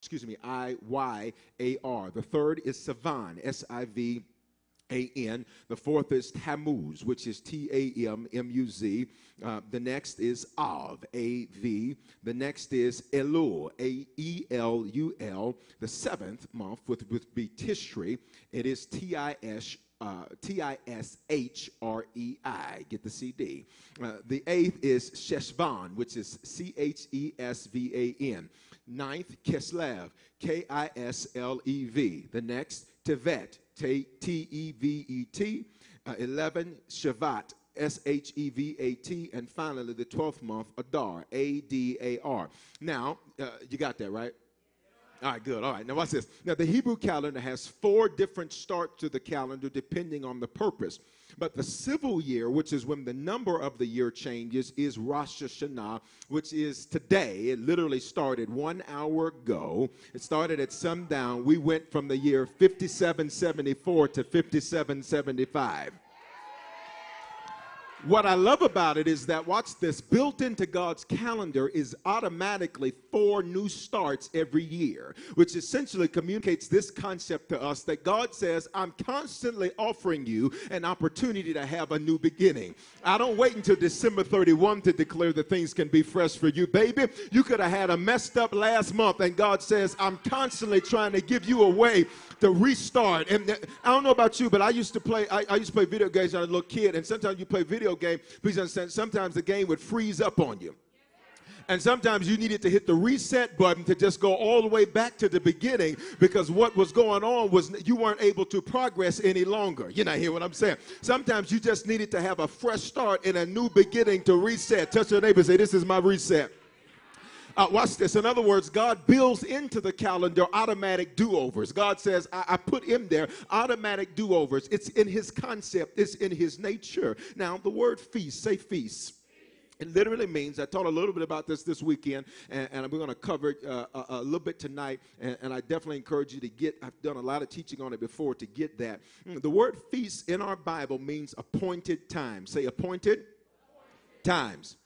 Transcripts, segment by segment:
excuse me, I Y A R. The third is Sivan, S I V A N. The fourth is Tammuz, which is T A M M U Z. Uh, the next is Av, A V. The next is Elul, A E L U L. The seventh month would, would be Tishri. It is T I S uh, T I S H R E I. Get the CD. Uh, the eighth is Sheshvan, which is C H E S V A N. Ninth, Kislev, K I S L E V. The next, Tevet, T E V E T. Uh, 11, Shevat, S H E V A T. And finally, the 12th month, Adar, A D A R. Now, uh, you got that, right? All right, good. All right, now watch this. Now, the Hebrew calendar has four different starts to the calendar depending on the purpose. But the civil year, which is when the number of the year changes, is Rosh Hashanah, which is today. It literally started one hour ago. It started at sundown. We went from the year 5774 to 5775. What I love about it is that, watch this, built into God's calendar is automatically four new starts every year, which essentially communicates this concept to us that God says, I'm constantly offering you an opportunity to have a new beginning. I don't wait until December 31 to declare that things can be fresh for you, baby. You could have had a messed up last month, and God says, I'm constantly trying to give you a way to restart. And I don't know about you, but I used to play, I, I used to play video games when I was a little kid, and sometimes you play video video game, please understand, sometimes the game would freeze up on you. And sometimes you needed to hit the reset button to just go all the way back to the beginning because what was going on was you weren't able to progress any longer. You know, hear what I'm saying? Sometimes you just needed to have a fresh start and a new beginning to reset. Touch your neighbor say, This is my reset. Uh, watch this. In other words, God builds into the calendar automatic do overs. God says, I, I put in there automatic do overs. It's in His concept, it's in His nature. Now, the word feast, say feast. It literally means, I taught a little bit about this this weekend, and, and we're going to cover it uh, a, a, little bit tonight. And, and, I definitely encourage you to get, I've done a lot of teaching on it before to get that. The word feast in our Bible means appointed time. Say appointed, appointed. times.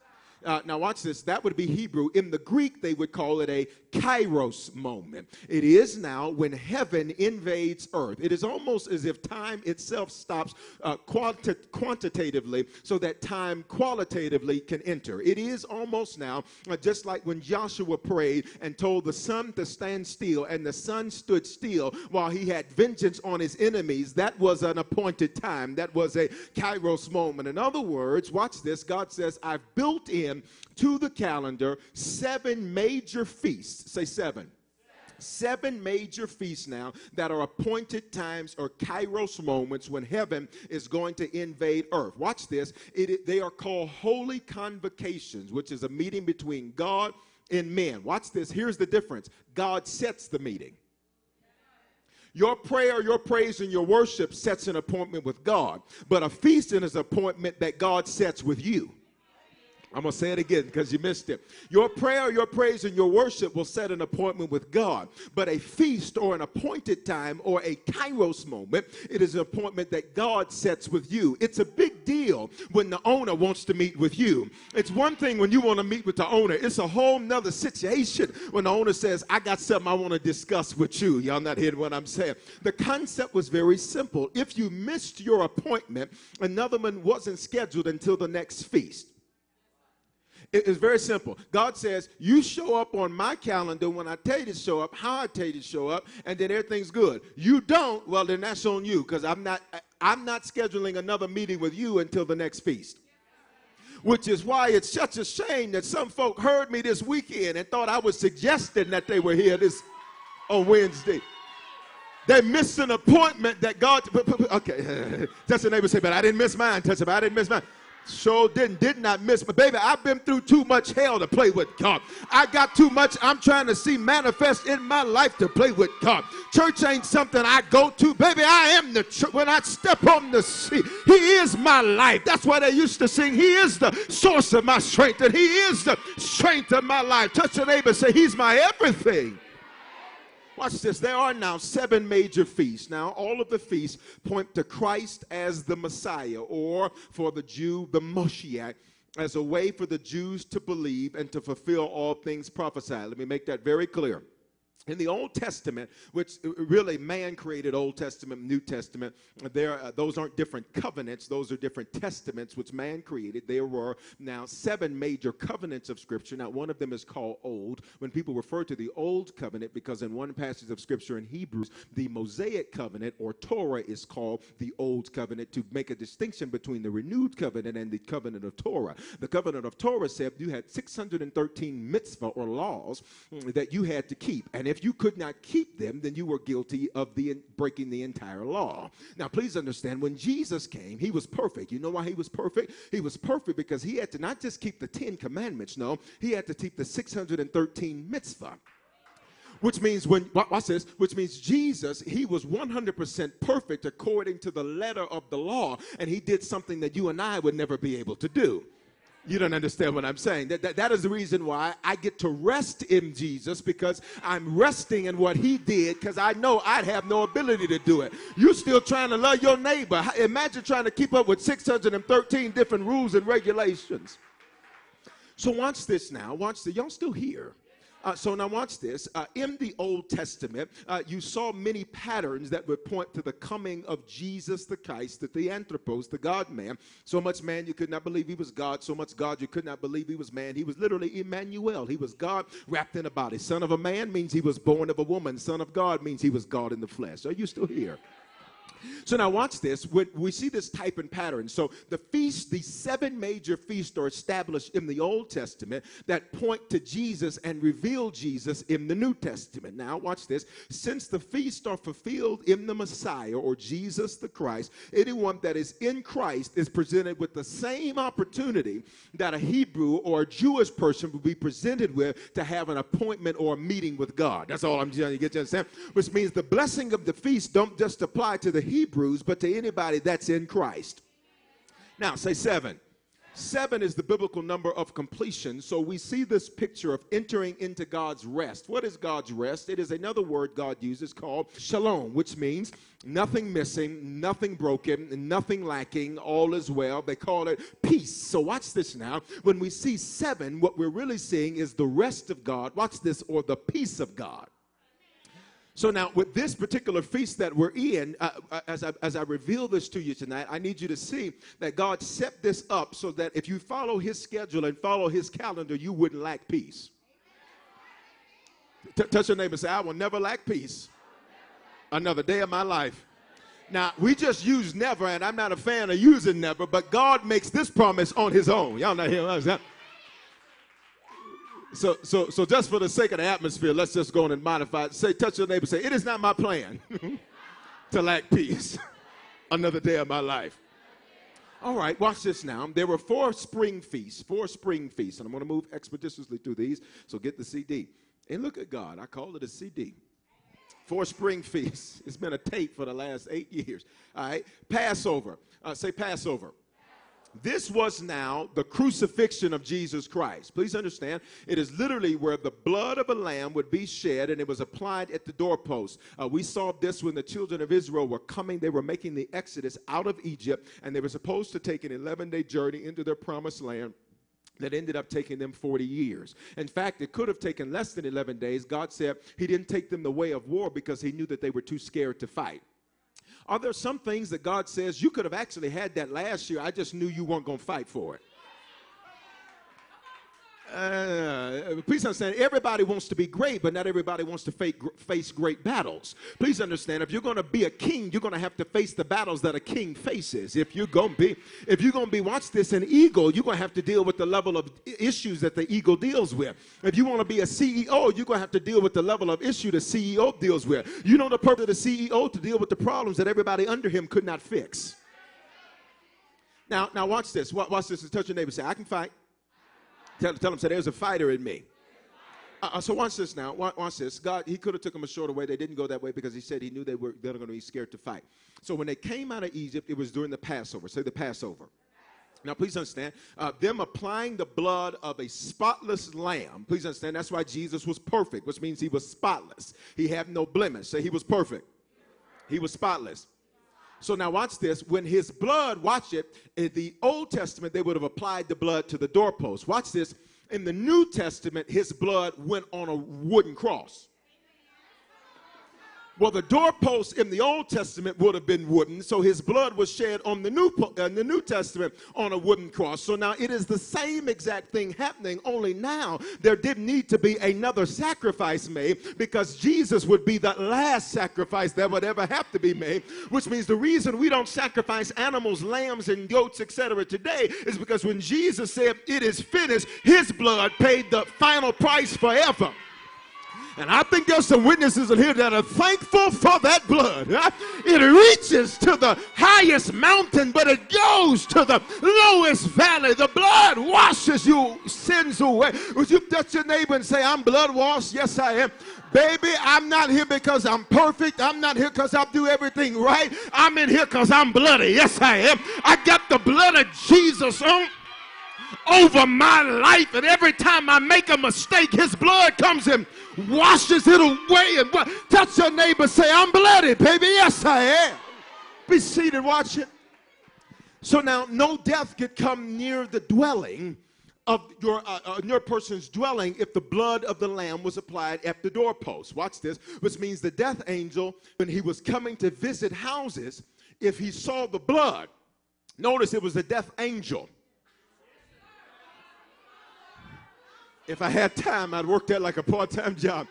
Uh, now, watch this. That would be Hebrew. In the Greek, they would call it a kairos moment. It is now when heaven invades earth. It is almost as if time itself stops uh, quanti- quantitatively so that time qualitatively can enter. It is almost now uh, just like when Joshua prayed and told the sun to stand still, and the sun stood still while he had vengeance on his enemies. That was an appointed time. That was a kairos moment. In other words, watch this. God says, I've built in to the calendar seven major feasts. Say seven seven major feasts now that are appointed times or kairos moments when heaven is going to invade earth. Watch this. It, they are called holy convocations, which is a meeting between God and men. Watch this. Here's the difference God sets the meeting. Your prayer, your praise, and your worship sets an appointment with God, but a feast is an appointment that God sets with you. I'm going to say it again because you missed it. Your prayer, your praise, and your worship will set an appointment with God. But a feast or an appointed time or a kairos moment, it is an appointment that God sets with you. It's a big deal when the owner wants to meet with you. It's one thing when you want to meet with the owner, it's a whole nother situation when the owner says, I got something I want to discuss with you. Y'all not hearing what I'm saying. The concept was very simple. If you missed your appointment, another one wasn't scheduled until the next feast. It's very simple. God says, You show up on my calendar when I tell you to show up, how I tell you to show up, and then everything's good. You don't, well, then that's on you because I'm not, I'm not scheduling another meeting with you until the next feast. Which is why it's such a shame that some folk heard me this weekend and thought I was suggesting that they were here this on Wednesday. They missed an appointment that God. Okay, touch the neighbor say, but I didn't miss mine. Touch I didn't miss mine. Sure didn't, did not miss. But baby, I've been through too much hell to play with God. I got too much I'm trying to see manifest in my life to play with God. Church ain't something I go to. Baby, I am the church. When I step on the sea, He is my life. That's why they used to sing, He is the source of my strength, and He is the strength of my life. Touch your neighbor, say, He's my everything. Watch this. There are now seven major feasts. Now, all of the feasts point to Christ as the Messiah, or for the Jew, the Moshiach, as a way for the Jews to believe and to fulfill all things prophesied. Let me make that very clear. In the Old Testament, which uh, really man created Old Testament, New Testament, there uh, those aren't different covenants; those are different testaments which man created. There were now seven major covenants of Scripture. Now, one of them is called Old. When people refer to the Old Covenant, because in one passage of Scripture in Hebrews, the Mosaic Covenant or Torah is called the Old Covenant to make a distinction between the renewed covenant and the covenant of Torah. The covenant of Torah said you had 613 mitzvah or laws that you had to keep, and if you could not keep them, then you were guilty of the breaking the entire law. Now, please understand, when Jesus came, he was perfect. You know why he was perfect? He was perfect because he had to not just keep the Ten Commandments, no, he had to keep the 613 mitzvah which means when watch this which means jesus he was 100% perfect according to the letter of the law and he did something that you and i would never be able to do you don't understand what I'm saying. That, that, that is the reason why I get to rest in Jesus because I'm resting in what he did because I know I'd have no ability to do it. You're still trying to love your neighbor. Imagine trying to keep up with 613 different rules and regulations. So watch this now. Watch this. Y'all still here. Uh, so now watch this. Uh, in the Old Testament, uh, you saw many patterns that would point to the coming of Jesus the Christ, the Theanthropos, the God man. So much man you could not believe he was God. So much God you could not believe he was man. He was literally Emmanuel. He was God wrapped in a body. Son of a man means he was born of a woman. Son of God means he was God in the flesh. Are you still here? So now watch this. When we see this type and pattern. So the feast, the seven major feasts are established in the Old Testament that point to Jesus and reveal Jesus in the New Testament. Now watch this. Since the feasts are fulfilled in the Messiah or Jesus the Christ, anyone that is in Christ is presented with the same opportunity that a Hebrew or a Jewish person would be presented with to have an appointment or a meeting with God. That's all I'm trying to get you understand. Which means the blessing of the feast don't just apply to the Hebrews, but to anybody that's in Christ. Now, say seven. Seven is the biblical number of completion. So we see this picture of entering into God's rest. What is God's rest? It is another word God uses called shalom, which means nothing missing, nothing broken, nothing lacking, all is well. They call it peace. So watch this now. When we see seven, what we're really seeing is the rest of God. Watch this, or the peace of God. So now, with this particular feast that we're in, uh, uh, as, I, as I reveal this to you tonight, I need you to see that God set this up so that if you follow His schedule and follow His calendar, you wouldn't lack peace. T- touch your neighbor and say, I will never lack peace another day of my life. Now, we just use never, and I'm not a fan of using never, but God makes this promise on His own. Y'all not hearing so, so, so just for the sake of the atmosphere, let's just go on and modify it. Say, touch your neighbor, say, it is not my plan to lack peace another day of my life. All right, watch this now. There were four spring feasts, four spring feasts, and I'm going to move expeditiously through these, so get the CD. And look at God, I call it a CD. Four spring feasts. It's been a tape for the last eight years. All right, Passover. Uh, say Passover. This was now the crucifixion of Jesus Christ. Please understand, it is literally where the blood of a lamb would be shed and it was applied at the doorpost. Uh, we saw this when the children of Israel were coming, they were making the exodus out of Egypt, and they were supposed to take an 11 day journey into their promised land that ended up taking them 40 years. In fact, it could have taken less than 11 days. God said He didn't take them the way of war because He knew that they were too scared to fight. Are there some things that God says you could have actually had that last year? I just knew you weren't going to fight for it. Uh, please understand, everybody wants to be great, but not everybody wants to face great battles. Please understand, if you're going to be a king, you're going to have to face the battles that a king faces. If you're going to be, if you're going to be, watch this, an eagle, you're going to have to deal with the level of issues that the eagle deals with. If you want to be a CEO, you're going to have to deal with the level of issue the CEO deals with. You know the purpose of the CEO to deal with the problems that everybody under him could not fix. Now, now watch this. Watch this. Touch your neighbor. Say, I can fight. Tell, tell him, say, there's a fighter in me. Uh, uh so watch this now. Watch, watch this. God, he could have took them a shorter way. They didn't go that way because he said he knew they were, they were going to be scared to fight. So when they came out of Egypt, it was during the Passover. Say the Passover. Now, please understand, uh, them applying the blood of a spotless lamb. Please understand, that's why Jesus was perfect, which means he was spotless. He had no blemish. Say he was perfect. He was spotless. So now watch this. When his blood, watch it, in the Old Testament, they would have applied the blood to the doorpost. Watch this. In the New Testament, his blood went on a wooden cross. Well, the doorpost in the Old Testament would have been wooden, so his blood was shed on the New uh, the New Testament on a wooden cross. So now it is the same exact thing happening, only now there didn't need to be another sacrifice made because Jesus would be the last sacrifice that would ever have to be made. Which means the reason we don't sacrifice animals, lambs, and goats, etc., today is because when Jesus said it is finished, His blood paid the final price forever. And I think there's some witnesses in here that are thankful for that blood. It reaches to the highest mountain, but it goes to the lowest valley. The blood washes your sins away. Would you touch your neighbor and say, I'm blood washed? Yes, I am. Baby, I'm not here because I'm perfect. I'm not here because I do everything right. I'm in here because I'm bloody. Yes, I am. I got the blood of Jesus on over my life. And every time I make a mistake, his blood comes and washes it away. And? Touch your neighbor, say, I'm bloody, baby. Yes, I am. Be seated, watch it. So now, no death could come near the dwelling of your, uh, uh, your person's dwelling if the blood of the lamb was applied at the doorpost. Watch this, which means the death angel, when he was coming to visit houses, if he saw the blood, notice it was the death angel If I had time, I'd work that like a part time job.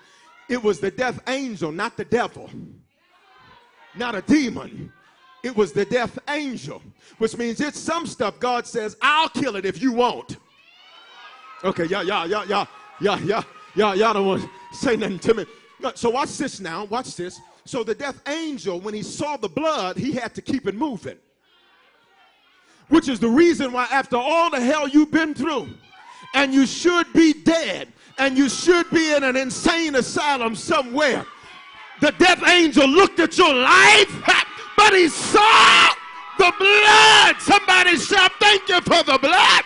It was the death angel, not the devil, not a demon. It was the death angel, which means it's some stuff God says, I'll kill it if you won't. Okay, yeah, yeah, yeah, yeah, yeah, yeah, yeah, y'all don't want to say nothing to me. So watch this now, watch this. So the death angel, when he saw the blood, he had to keep it moving. Which is the reason why, after all the hell you've been through, and you should be dead and you should be in an insane asylum somewhere. The death angel looked at your life, but he saw the blood. Somebody shout, Thank you for the blood.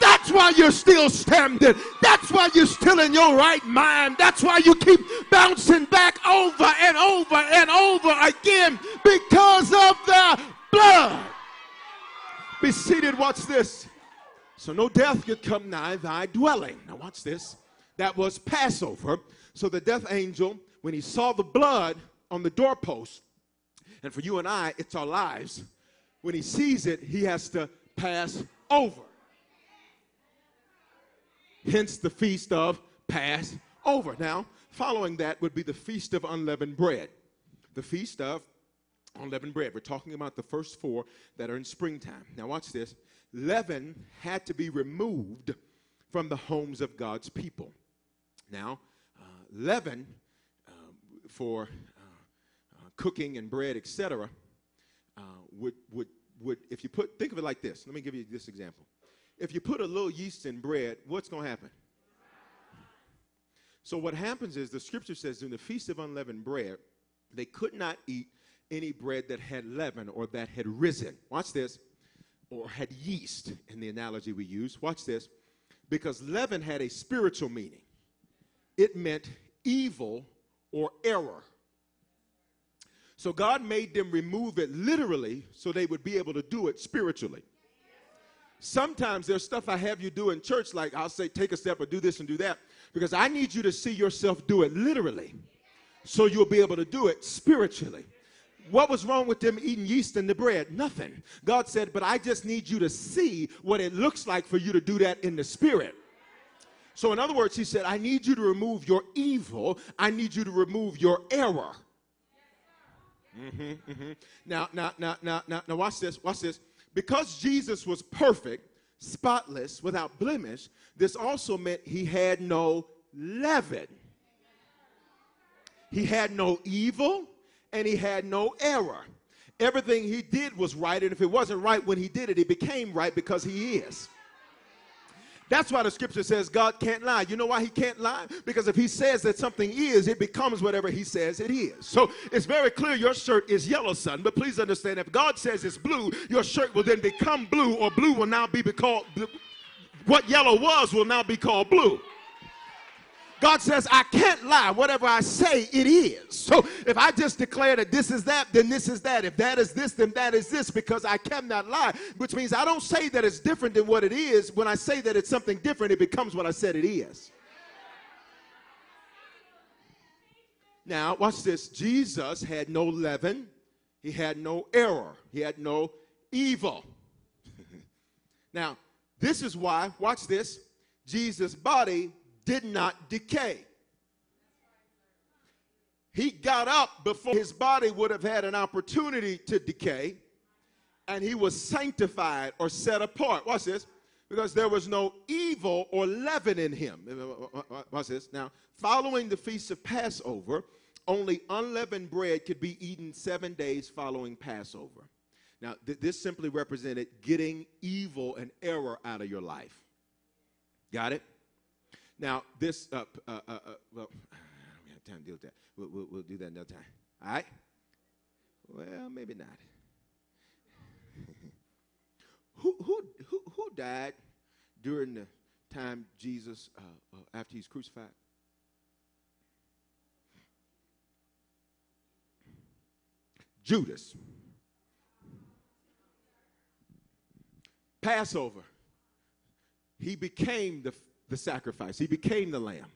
That's why you're still standing. That's why you're still in your right mind. That's why you keep bouncing back over and over and over again because of the blood. Be seated. Watch this. So no death could come nigh thy dwelling. Now watch this. That was Passover. So the death angel, when he saw the blood on the doorpost, and for you and I, it's our lives. When he sees it, he has to pass over. Hence the feast of Passover. Now, following that would be the feast of unleavened bread. The feast of unleavened bread. We're talking about the first four that are in springtime. Now, watch this leaven had to be removed from the homes of God's people. Now, uh, leaven uh, for uh, uh cooking and bread, etc., uh, would, would, would, if you put, think of it like this. Let me give you this example. If you put a little yeast in bread, what's going to happen? So, what happens is the scripture says in the Feast of Unleavened Bread, they could not eat any bread that had leaven or that had risen. Watch this or had yeast in the analogy we use. Watch this. Because leaven had a spiritual meaning, it meant evil or error. So God made them remove it literally so they would be able to do it spiritually. Sometimes there's stuff I have you do in church, like I'll say, take a step or do this and do that, because I need you to see yourself do it literally so you'll be able to do it spiritually. What was wrong with them eating yeast in the bread? Nothing. God said, But I just need you to see what it looks like for you to do that in the spirit. So, in other words, he said, I need you to remove your evil, I need you to remove your error. Mm-hmm, mm-hmm. Now, now, now, now, now, now, watch this, watch this. Because Jesus was perfect, spotless, without blemish, this also meant he had no leaven. He had no evil, and he had no error. Everything he did was right, and if it wasn't right when he did it, it became right because he is. That's why the scripture says God can't lie. You know why he can't lie? Because if he says that something is, it becomes whatever he says it is. So it's very clear your shirt is yellow, son. But please understand if God says it's blue, your shirt will then become blue, or blue will now be called what yellow was will now be called blue. God says, I can't lie. Whatever I say, it is. So if I just declare that this is that, then this is that. If that is this, then that is this, because I cannot lie, which means I don't say that it's different than what it is. When I say that it's something different, it becomes what I said it is. Now, watch this. Jesus had no leaven, he had no error, he had no evil. now, this is why, watch this, Jesus' body did not decay. He got up before his body would have had an opportunity to decay, and he was sanctified or set apart. Watch this. Because there was no evil or leaven in him. Watch this. Now, following the feast of Passover, only unleavened bread could be eaten seven days following Passover. Now, th- this simply represented getting evil and error out of your life. Got it? Now, this, uh, uh, uh, uh well, don't have time to deal with that. We'll, we'll, we'll do that another time. All right? Well, maybe not. who, who, who, who died during the time Jesus, uh, uh, after he's crucified? Judas. Passover. He became the, the sacrifice, he became the lamb.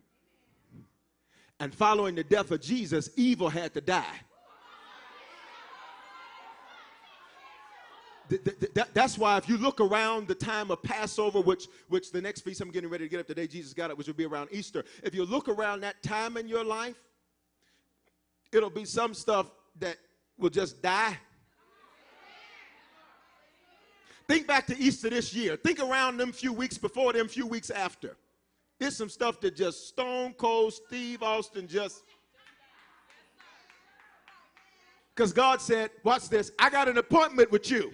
And following the death of Jesus, evil had to die. that's why if you look around the time of Passover, which which the next feast I'm getting ready to get up today, Jesus got it, which will be around Easter. If you look around that time in your life, it'll be some stuff that will just die. Think back to Easter this year. Think around them few weeks before, them few weeks after. There's some stuff that just stone cold Steve Austin just. Because God said, watch this, I got an appointment with you.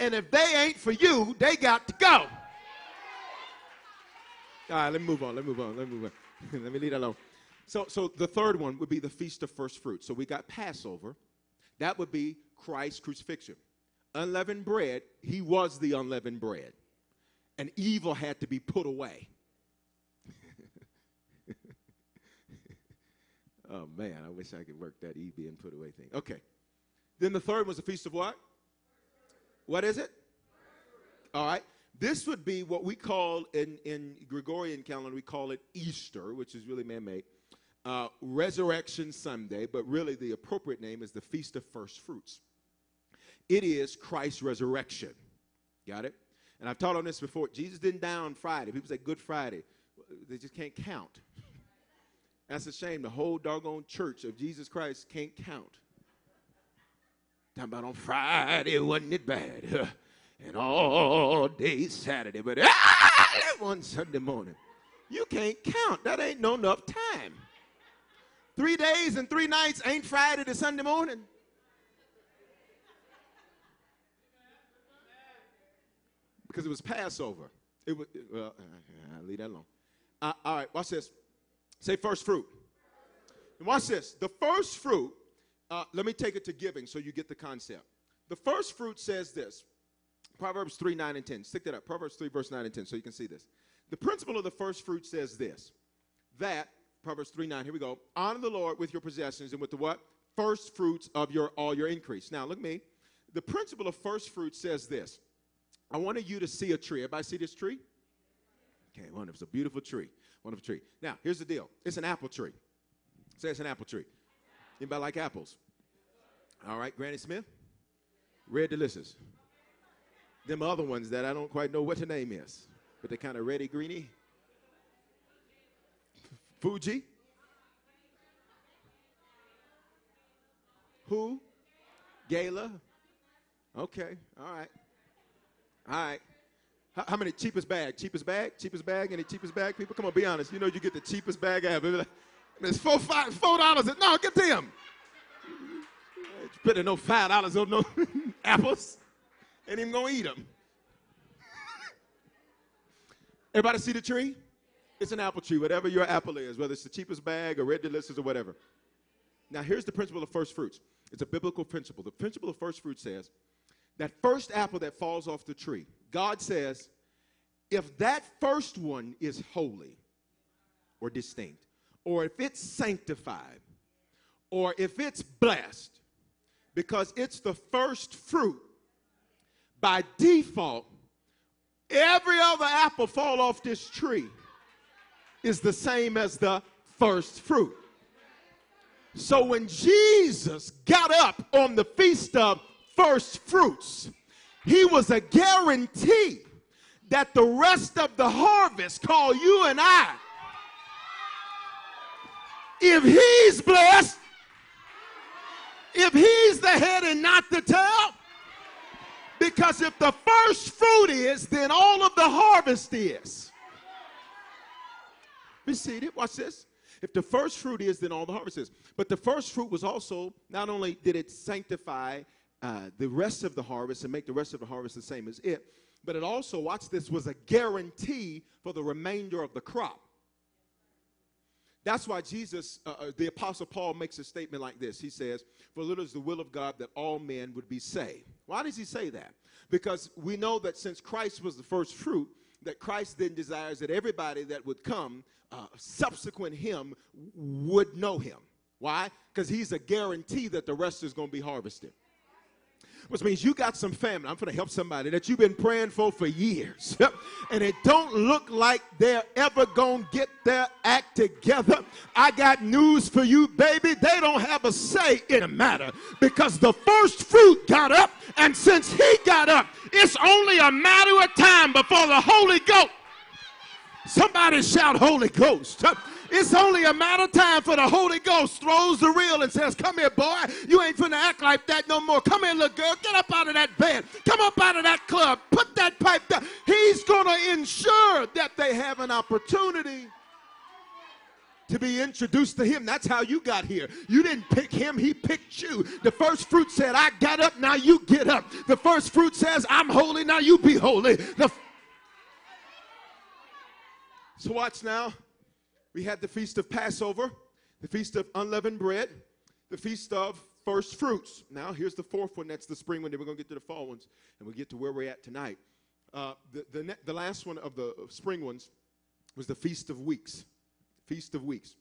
And if they ain't for you, they got to go. All right, let me move on. Let me move on. Let me move on. let me leave that alone. So, so the third one would be the Feast of First Fruits. So we got Passover. That would be Christ's crucifixion. Unleavened bread, he was the unleavened bread. And evil had to be put away. Oh man, I wish I could work that EB and put away thing. Okay. Then the third was the Feast of what? What is it? All right. This would be what we call in, in Gregorian calendar, we call it Easter, which is really man made. Uh, Resurrection Sunday, but really the appropriate name is the Feast of First Fruits. It is Christ's resurrection. Got it? And I've taught on this before. Jesus didn't die on Friday. People say Good Friday. They just can't count. That's a shame. The whole doggone church of Jesus Christ can't count. Talking about on Friday, wasn't it bad? and all day Saturday, but ah, one Sunday morning. You can't count. That ain't no enough time. Three days and three nights ain't Friday to Sunday morning. Because it was Passover. It was, well, I'll leave that alone. Uh, all right, watch this. Say first fruit. And watch this. The first fruit, uh, let me take it to giving so you get the concept. The first fruit says this Proverbs 3, 9, and 10. Stick that up. Proverbs 3, verse 9 and 10, so you can see this. The principle of the first fruit says this that Proverbs 3 9. Here we go. Honor the Lord with your possessions and with the what? First fruits of your all your increase. Now, look me. The principle of first fruit says this. I wanted you to see a tree. Everybody see this tree? Okay, wonderful. It's a beautiful tree. Wonderful tree. Now, here's the deal. It's an apple tree. Say it's an apple tree. Anybody like apples? All right, Granny Smith? Red Delicious. Them other ones that I don't quite know what the name is, but they're kind of reddy greeny. Fuji? Who? Gala? Okay, all right. All right. How, many cheapest bag? Cheapest bag? Cheapest bag? Any cheapest bag? People, come on, be honest. You know you get the cheapest bag ever. It's four, five, four dollars. No, get them. Putting no five dollars on no apples. Ain't even gonna eat them. Everybody see the tree? It's an apple tree, whatever your apple is, whether it's the cheapest bag or red delicious or whatever. Now, here's the principle of first fruits. It's a biblical principle. The principle of first fruit says that first apple that falls off the tree, God says, if that first one is holy or distinct, or if it's sanctified, or if it's blessed, because it's the first fruit, by default, every other apple fall off this tree is the same as the first fruit. So when Jesus got up on the feast of first fruits, he was a guarantee that the rest of the harvest, call you and I, if he's blessed, if he's the head and not the tail, because if the first fruit is, then all of the harvest is. Be seated. Watch this. If the first fruit is, then all the harvest is. But the first fruit was also, not only did it sanctify uh, the rest of the harvest and make the rest of the harvest the same as it, but it also, watch this, was a guarantee for the remainder of the crop. That's why Jesus, uh, uh, the Apostle Paul, makes a statement like this. He says, For little is the will of God that all men would be saved. Why does he say that? Because we know that since Christ was the first fruit, that Christ then desires that everybody that would come uh, subsequent him would know him. Why? Because he's a guarantee that the rest is going to be harvested which means you got some family. I'm going to help somebody that you've been praying for for years. and it don't look like they're ever going to get their act together. I got news for you, baby. They don't have a say in the matter because the first fruit got up. And since he got up, it's only a matter of time before the Holy Ghost. Somebody shout Holy Ghost. It's only a matter of time for the Holy Ghost throws the reel and says, Come here, boy. You ain't finna act like that no more. Come here, little girl. Get up out of that bed. Come up out of that club. Put that pipe down. He's gonna ensure that they have an opportunity to be introduced to him. That's how you got here. You didn't pick him, he picked you. The first fruit said, I got up, now you get up. The first fruit says, I'm holy, now you be holy. The so watch now. We had the feast of Passover, the feast of unleavened bread, the feast of first fruits. Now, here's the fourth one. That's the spring one. Then we're going to get to the fall ones, and we'll get to where we're at tonight. Uh, the, the, ne- the last one of the spring ones was the Feast of Weeks. Feast of Weeks.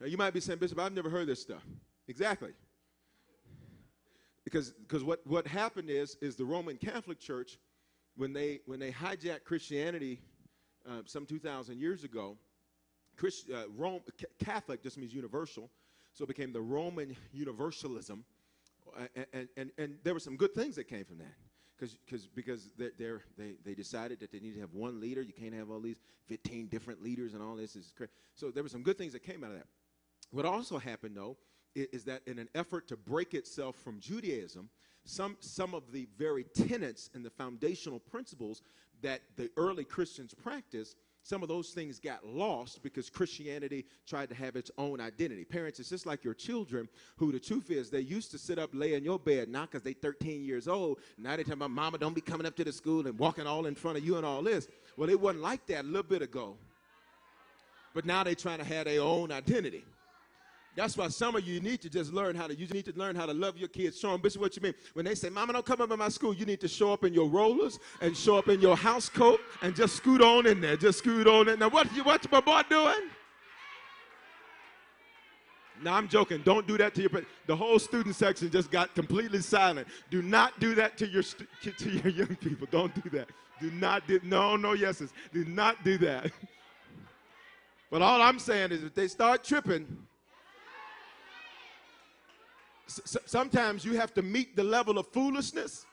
Now, you might be saying, Bishop, I've never heard this stuff. Exactly. Because because what, what happened is, is the Roman Catholic Church, when they, when they hijacked Christianity uh, some 2,000 years ago, Christ, uh, Rome, Catholic just means universal, so it became the Roman Universalism, and, and, and, and there were some good things that came from that. Cause, because because they're, they they decided that they need to have one leader. You can't have all these 15 different leaders and all this. is crazy. So there were some good things that came out of that. What also happened, though, is, is that in an effort to break itself from Judaism, some, some of the very tenets and the foundational principles that the early Christians practiced some of those things got lost because Christianity tried to have its own identity. Parents, it's just like your children who the truth is they used to sit up, lay in your bed, not because they 13 years old. Now they tell my mama, don't be coming up to the school and walking all in front of you and all this. Well, it wasn't like that a little bit ago. But now they're trying to have their own identity. That's why some of you need to just learn how to, you need to learn how to love your kids. Show them, this is what you mean. When they say, Mama, don't come up in my school, you need to show up in your rollers and show up in your house coat and just scoot on in there. Just scoot on in there. What you what's my boy doing? Now I'm joking. Don't do that to your. The whole student section just got completely silent. Do not do that to your to your young people. Don't do that. Do not do. No, no yeses. Do not do that. But all I'm saying is, if they start tripping, sometimes you have to meet the level of foolishness.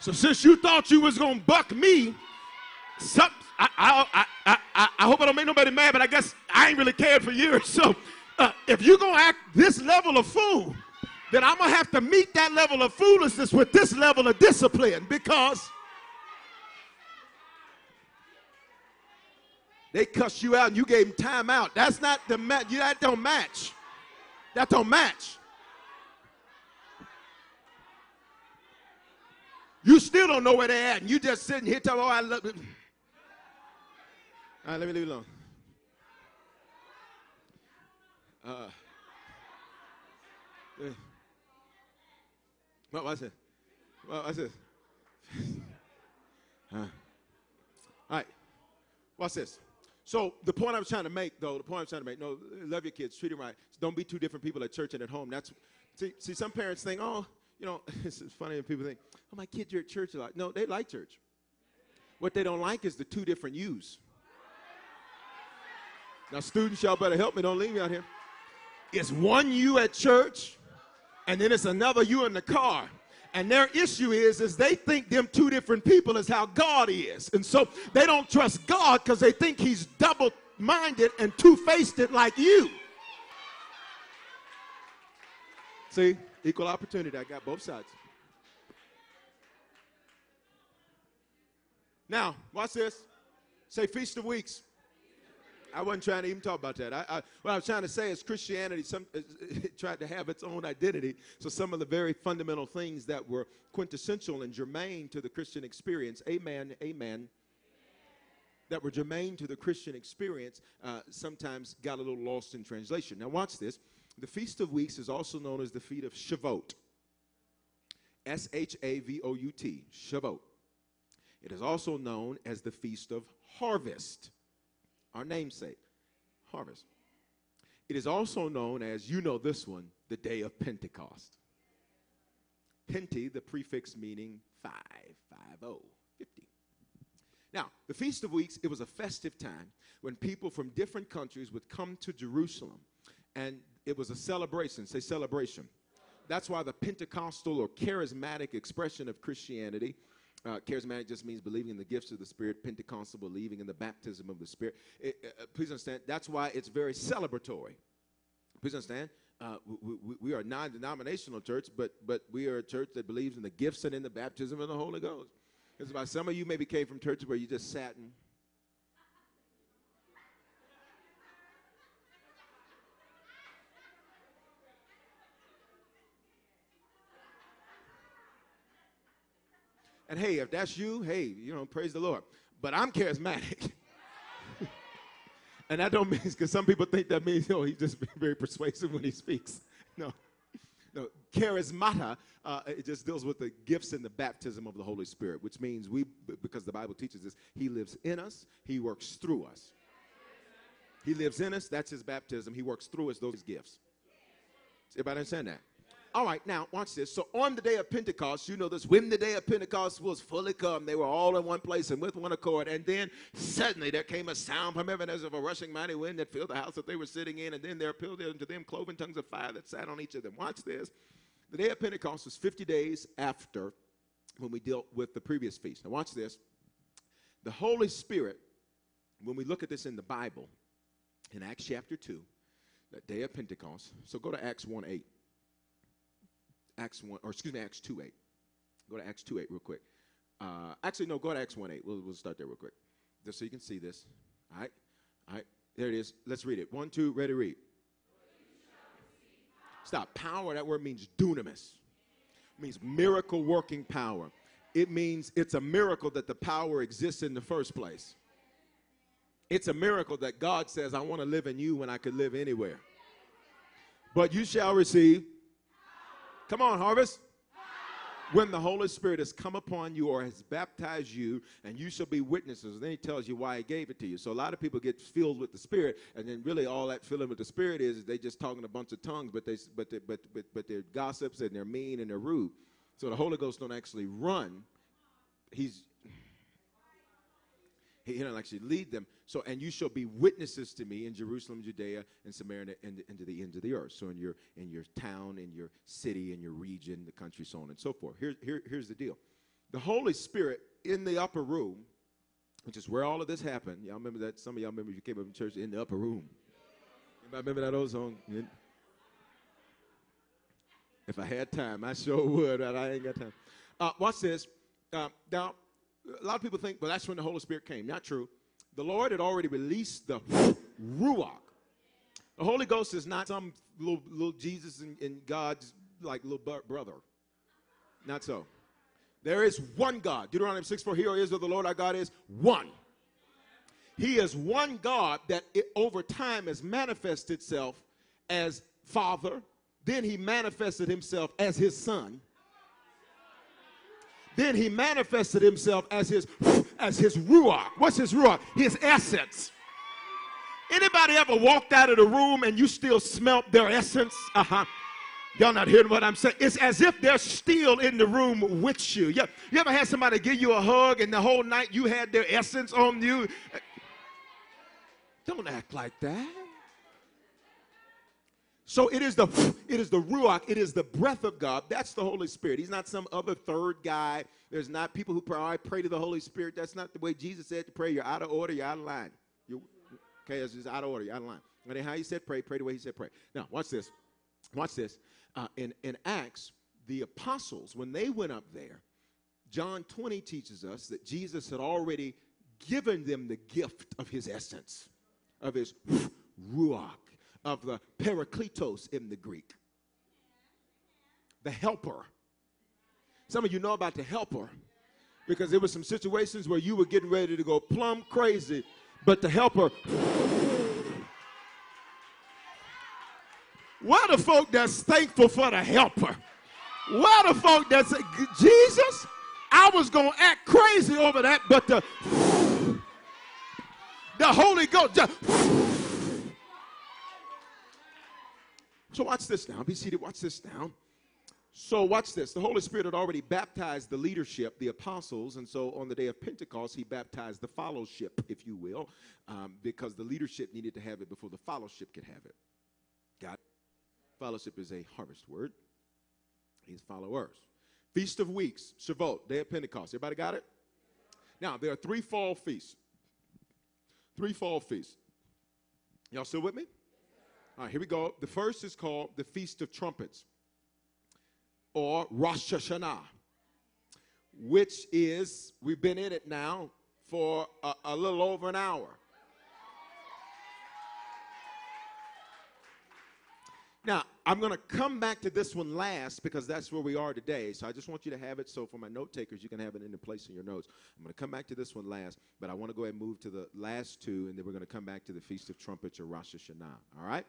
So since you thought you was gonna buck me, some, I, I, I, I, I hope I don't make nobody mad, but I guess I ain't really cared for years. So uh, if you're gonna act this level of fool, then I'm gonna have to meet that level of foolishness with this level of discipline because They cussed you out and you gave them time out. That's not the match. That don't match. That don't match. You still don't know where they're at, and you just sitting here telling, "Oh, I love it." All right, let me leave it alone. Uh, yeah. What was it? What was it? huh. all right. What's this? So the point I was trying to make, though, the point I was trying to make, no, love your kids, treat them right. Don't be two different people at church and at home. That's see, see some parents think, oh, you know, it's funny when people think, oh, my kids are at church a lot. No, they like church. What they don't like is the two different yous. Now, students, y'all better help me. Don't leave me out here. It's one you at church, and then it's another you in the car. And their issue is, is they think them two different people is how God is. And so they don't trust God because they think he's double-minded and two-faced it like you. See, equal opportunity. I got both sides. Now, watch this. Say Feast of Weeks. I wasn't trying to even talk about that. I, I, what I was trying to say is Christianity some, tried to have its own identity. So some of the very fundamental things that were quintessential and germane to the Christian experience, amen, amen, that were germane to the Christian experience, uh, sometimes got a little lost in translation. Now watch this. The Feast of Weeks is also known as the Feast of Shavuot. S H A V O U T, Shavuot. It is also known as the Feast of Harvest, our namesake, Harvest. It is also known as, you know this one, the Day of Pentecost. Penti, the prefix meaning five, five oh, 50. Now, the Feast of Weeks, it was a festive time when people from different countries would come to Jerusalem, and it was a celebration. Say celebration. That's why the Pentecostal or charismatic expression of Christianity uh, charismatic just means believing in the gifts of the Spirit. Pentecostal, believing in the baptism of the Spirit. It, uh, uh please understand, that's why it's very celebratory. Please understand, uh, we, we, we, are a non-denominational church, but but we are a church that believes in the gifts and in the baptism of the Holy Ghost. It's why some of you maybe came from churches where you just sat and And hey, if that's you, hey, you know, praise the Lord. But I'm charismatic. and that don't mean because some people think that means, you know, he's just very persuasive when he speaks. No. No, charismata, uh, it just deals with the gifts and the baptism of the Holy Spirit, which means we, because the Bible teaches us, He lives in us, He works through us. He lives in us, that's His baptism. He works through us, those gifts. Everybody understand that? All right, now watch this. So on the day of Pentecost, you know this, when the day of Pentecost was fully come, they were all in one place and with one accord. And then suddenly there came a sound from heaven as of a rushing mighty wind that filled the house that they were sitting in. And then there appeared unto them cloven tongues of fire that sat on each of them. Watch this. The day of Pentecost was 50 days after when we dealt with the previous feast. Now watch this. The Holy Spirit, when we look at this in the Bible, in Acts chapter 2, that day of Pentecost. So go to Acts 1 8. Acts 1, or excuse me, Acts 2 8. Go to Acts 2 8 real quick. Uh, actually, no, go to Acts 1 8. We'll, we'll start there real quick. Just so you can see this. All right. All right. There it is. Let's read it. One, two, ready, read. Stop. Power, that word means dunamis. It means miracle working power. It means it's a miracle that the power exists in the first place. It's a miracle that God says, I want to live in you when I could live anywhere. But you shall receive Come on, harvest. When the Holy Spirit has come upon you or has baptized you, and you shall be witnesses. And then he tells you why he gave it to you. So a lot of people get filled with the Spirit, and then really all that filling with the Spirit is, is they just talking a bunch of tongues, but they but they, but but but they're gossips and they're mean and they're rude. So the Holy Ghost don't actually run. He's he don't actually lead them. So, and you shall be witnesses to me in Jerusalem, Judea, and Samaria, and, and to the ends of the earth. So, in your in your town, in your city, in your region, the country, so on and so forth. Here, here, here's the deal: the Holy Spirit in the upper room, which is where all of this happened. Y'all remember that? Some of y'all remember you came up in church in the upper room. Anybody remember that old song? If I had time, I sure would, but I ain't got time. Uh, watch this. Uh, now, a lot of people think, well, that's when the Holy Spirit came. Not true. The Lord had already released the Ruach. The Holy Ghost is not some little, little Jesus and, and God's like little brother. Not so. There is one God. Deuteronomy 6 4, Hear, is of the Lord our God is one. He is one God that it, over time has manifested itself as Father. Then he manifested himself as his Son. Then he manifested himself as his as his ruach. What's his ruach? His essence. Anybody ever walked out of the room and you still smelt their essence? Uh-huh. Y'all not hearing what I'm saying? It's as if they're still in the room with you. You, you ever had somebody give you a hug and the whole night you had their essence on you? Don't act like that. So it is the it is the ruach, it is the breath of God. That's the Holy Spirit. He's not some other third guy. There's not people who pray, oh, I pray to the Holy Spirit. That's not the way Jesus said to pray. You're out of order, you're out of line. You okay, it's just out of order, you're out of line. How he said pray, pray the way he said pray. Now, watch this. Watch this. Uh, in, in Acts, the apostles, when they went up there, John 20 teaches us that Jesus had already given them the gift of his essence, of his ruach of the parakletos in the Greek. The helper. Some of you know about the helper because there were some situations where you were getting ready to go plumb crazy, but the helper. What the folk that's thankful for the helper? What the folk that's Jesus? I was gonna act crazy over that, but the the Holy Ghost just So watch this now. Be seated. Watch this now. So watch this. The Holy Spirit had already baptized the leadership, the apostles, and so on the day of Pentecost, he baptized the fellowship, if you will, um, because the leadership needed to have it before the fellowship could have it. Got it? Fellowship is a harvest word. He's followers. Feast of Weeks, Shavuot, day of Pentecost. Everybody got it? Now, there are three fall feasts. Three fall feasts. Y'all still with me? All right, here we go. The first is called the Feast of Trumpets or Rosh Hashanah, which is, we've been in it now for a, a little over an hour. Now, I'm going to come back to this one last because that's where we are today. So I just want you to have it. So for my note takers, you can have it in the place in your notes. I'm going to come back to this one last, but I want to go ahead and move to the last two, and then we're going to come back to the Feast of Trumpets or Rosh Hashanah. All right?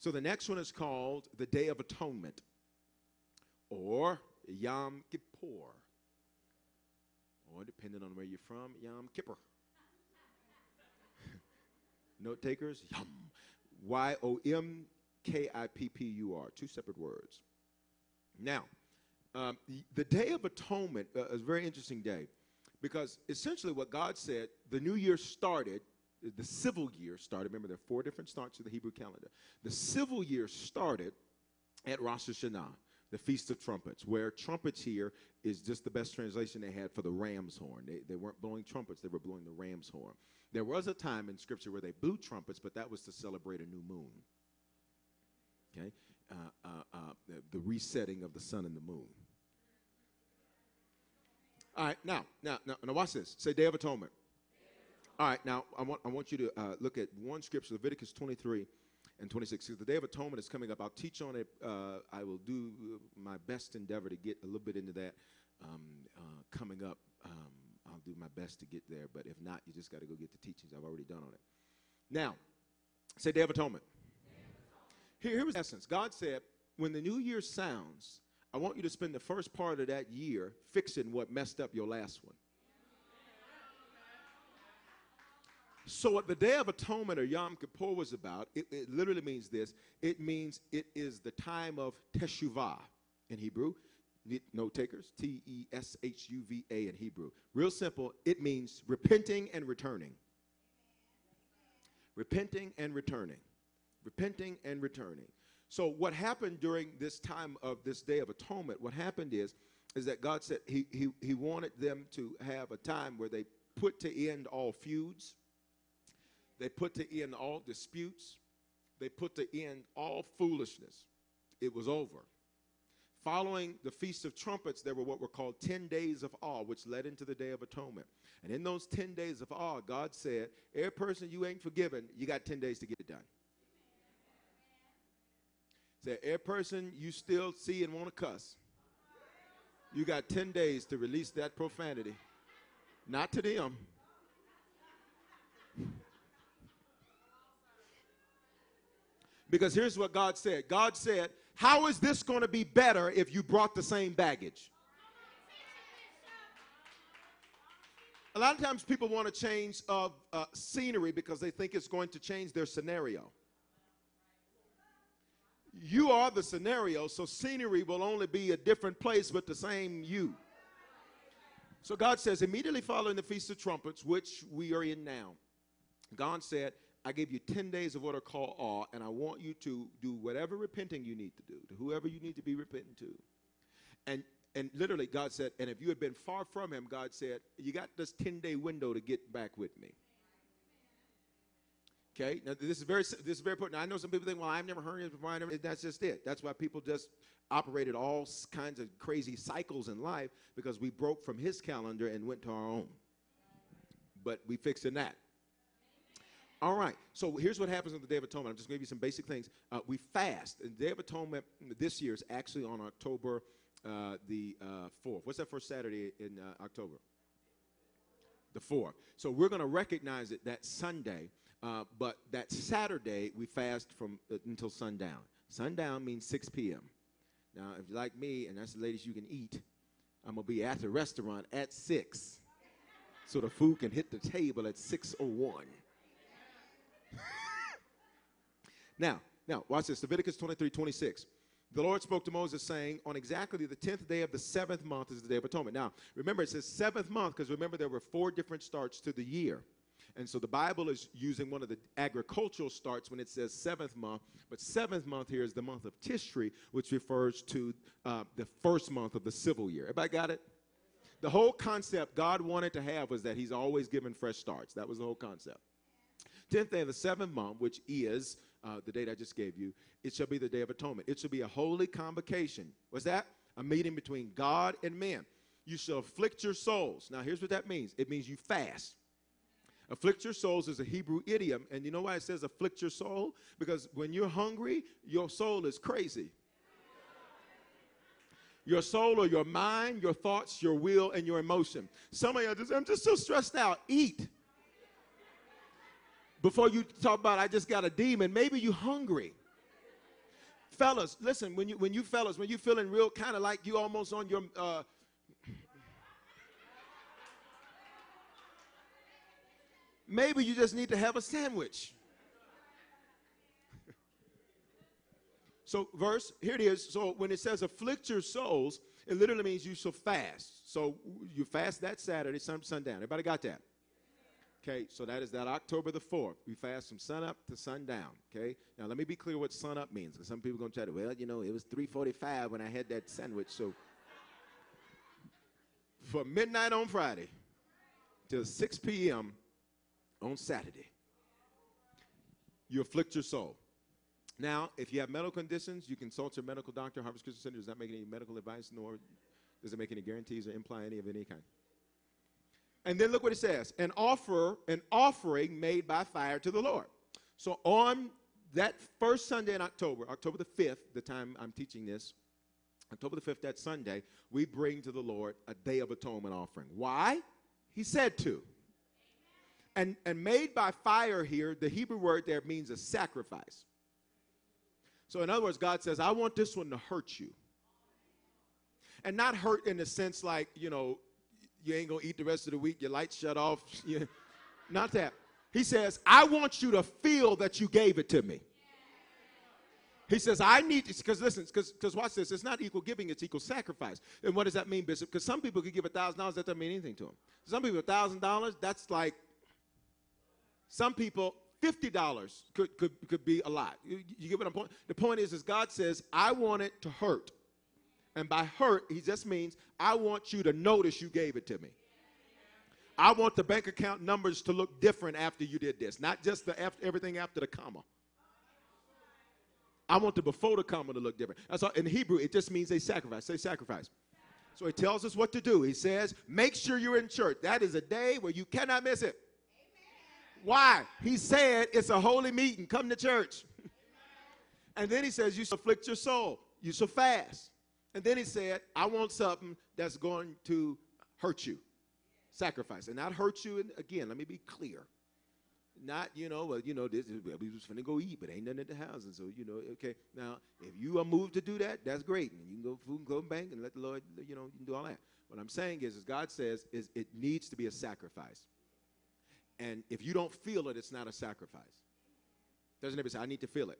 So the next one is called the Day of Atonement or Yom Kippur. Or depending on where you're from, Yom Kippur. Note takers, Yom. Y O M K I P P U R. Two separate words. Now, um, the, the, Day of Atonement uh, is a very interesting day because essentially what God said, the new year started the civil year started. Remember, there are four different starts of the Hebrew calendar. The civil year started at Rosh Hashanah, the Feast of Trumpets, where trumpets here is just the best translation they had for the ram's horn. They, they weren't blowing trumpets, they were blowing the ram's horn. There was a time in Scripture where they blew trumpets, but that was to celebrate a new moon. Okay? Uh, uh, uh, the, the resetting of the sun and the moon. All right, now, now, now, now watch this. Say Day of Atonement. All right, now I want, I want you to uh, look at one scripture, Leviticus 23 and 26. The Day of Atonement is coming up. I'll teach on it. Uh, I will do my best endeavor to get a little bit into that um, uh, coming up. Um, I'll do my best to get there, but if not, you just got to go get the teachings I've already done on it. Now, say Day of Atonement. Here, here was essence. God said, when the new year sounds, I want you to spend the first part of that year fixing what messed up your last one. So, what the Day of Atonement or Yom Kippur was about, it, it literally means this it means it is the time of Teshuvah in Hebrew. Note takers, T E S H U V A in Hebrew. Real simple, it means repenting and returning. Repenting and returning. Repenting and returning. So, what happened during this time of this Day of Atonement, what happened is, is that God said he, he, he wanted them to have a time where they put to end all feuds they put to end all disputes. They put to end all foolishness. It was over. Following the Feast of Trumpets, there were what were called 10 days of awe, which led into the Day of Atonement. And in those 10 days of awe, God said, Every person you ain't forgiven, you got 10 days to get it done. Say, every person you still see and want to cuss, you got 10 days to release that profanity. Not to them, Because here's what God said God said, How is this going to be better if you brought the same baggage? A lot of times people want to change of uh, scenery because they think it's going to change their scenario. You are the scenario, so scenery will only be a different place but the same you. So God says, immediately following the Feast of Trumpets, which we are in now, God said, I gave you 10 days of what are called awe, and I want you to do whatever repenting you need to do, to whoever you need to be repenting to. And and literally, God said, and if you had been far from him, God said, you got this 10 day window to get back with me. Okay, now this is very this is very important. Now, I know some people think, well, I've never heard it before. That's just it. That's why people just operated all kinds of crazy cycles in life because we broke from His calendar and went to our own. But we fixing that. All right. So here's what happens on the Day of Atonement. I'm just going to give you some basic things. Uh, we fast. And the Day of Atonement this year is actually on October uh, the uh, 4th. What's that first Saturday in uh, October? The 4th. So we're going to recognize it that Sunday, uh, but that Saturday we fast from uh, until sundown. Sundown means 6 p.m. Now, if you're like me, and that's the latest you can eat, I'm going to be at the restaurant at 6 so the food can hit the table at 6.01. now, now, watch this. Leviticus 23, 26 the Lord spoke to Moses, saying, On exactly the 10th day of the seventh month is the Day of Atonement. Now, remember, it says seventh month because remember, there were four different starts to the year. And so the Bible is using one of the agricultural starts when it says seventh month, but seventh month here is the month of Tishri, which refers to uh, the first month of the civil year. Everybody got it? The whole concept God wanted to have was that He's always given fresh starts. That was the whole concept. 10th day of the seventh month, which is uh, the date I just gave you, it shall be the day of atonement. It shall be a holy convocation. What's that? A meeting between God and men. You shall afflict your souls. Now, here's what that means it means you fast. Afflict your souls is a Hebrew idiom. And you know why it says afflict your soul? Because when you're hungry, your soul is crazy. Your soul or your mind, your thoughts, your will, and your emotion. Some of you just, I'm just so stressed out. Eat before you talk about I just got a demon, maybe you're hungry. Fellas, listen, when you when you fellas, when you're feeling real kind of like you almost on your uh, maybe you just need to have a sandwich. so verse, here it is. So when it says afflict your souls, it literally means you shall fast. So you fast that Saturday, sun, sundown. Everybody got that? Okay, so that is that October the 4th. We fast from sunup to sundown. Okay, now let me be clear what sunup means because some people are going to try to, well, you know, it was 345 when I had that sandwich. So for midnight on Friday till 6 p.m. on Saturday, you afflict your soul. Now, if you have medical conditions, you consult your medical doctor. Harvest Christian Center does not make any medical advice, nor does it make any guarantees or imply any of any kind. And then look what it says an offer, an offering made by fire to the Lord. So on that first Sunday in October, October the 5th, the time I'm teaching this, October the 5th, that Sunday, we bring to the Lord a Day of Atonement offering. Why? He said to. And, and made by fire here, the Hebrew word there means a sacrifice. So, in other words, God says, I want this one to hurt you. And not hurt in the sense like, you know, you ain't going to eat the rest of the week, your lights shut off. Not that. He says, I want you to feel that you gave it to me. He says, I need this, because listen, because watch this, it's not equal giving, it's equal sacrifice. And what does that mean, Bishop? Because some people could give $1,000, that doesn't mean anything to them. Some people, $1,000, that's like, some people, $50 could, could, could be a lot. You, you get what I'm point? The point is, is God says, I want it to hurt. And by hurt, he just means I want you to notice you gave it to me. I want the bank account numbers to look different after you did this, not just the after, everything after the comma. I want the before the comma to look different. That's all, in Hebrew, it just means a sacrifice. Say sacrifice. So he tells us what to do. He says, make sure you're in church. That is a day where you cannot miss it. Amen. Why? He said it's a holy meeting. Come to church. and then he says, you shall afflict your soul. You shall fast. And then he said, I want something that's going to hurt you. Sacrifice. And not hurt you, and again, let me be clear. Not, you know, well, you know, this is, we was finna go eat, but ain't nothing at the house. And so, you know, okay. Now, if you are moved to do that, that's great. And you can go food and go bank and let the Lord, you know, you can do all that. What I'm saying is, as God says, is it needs to be a sacrifice. And if you don't feel it, it's not a sacrifice. Doesn't anybody say, I need to feel it?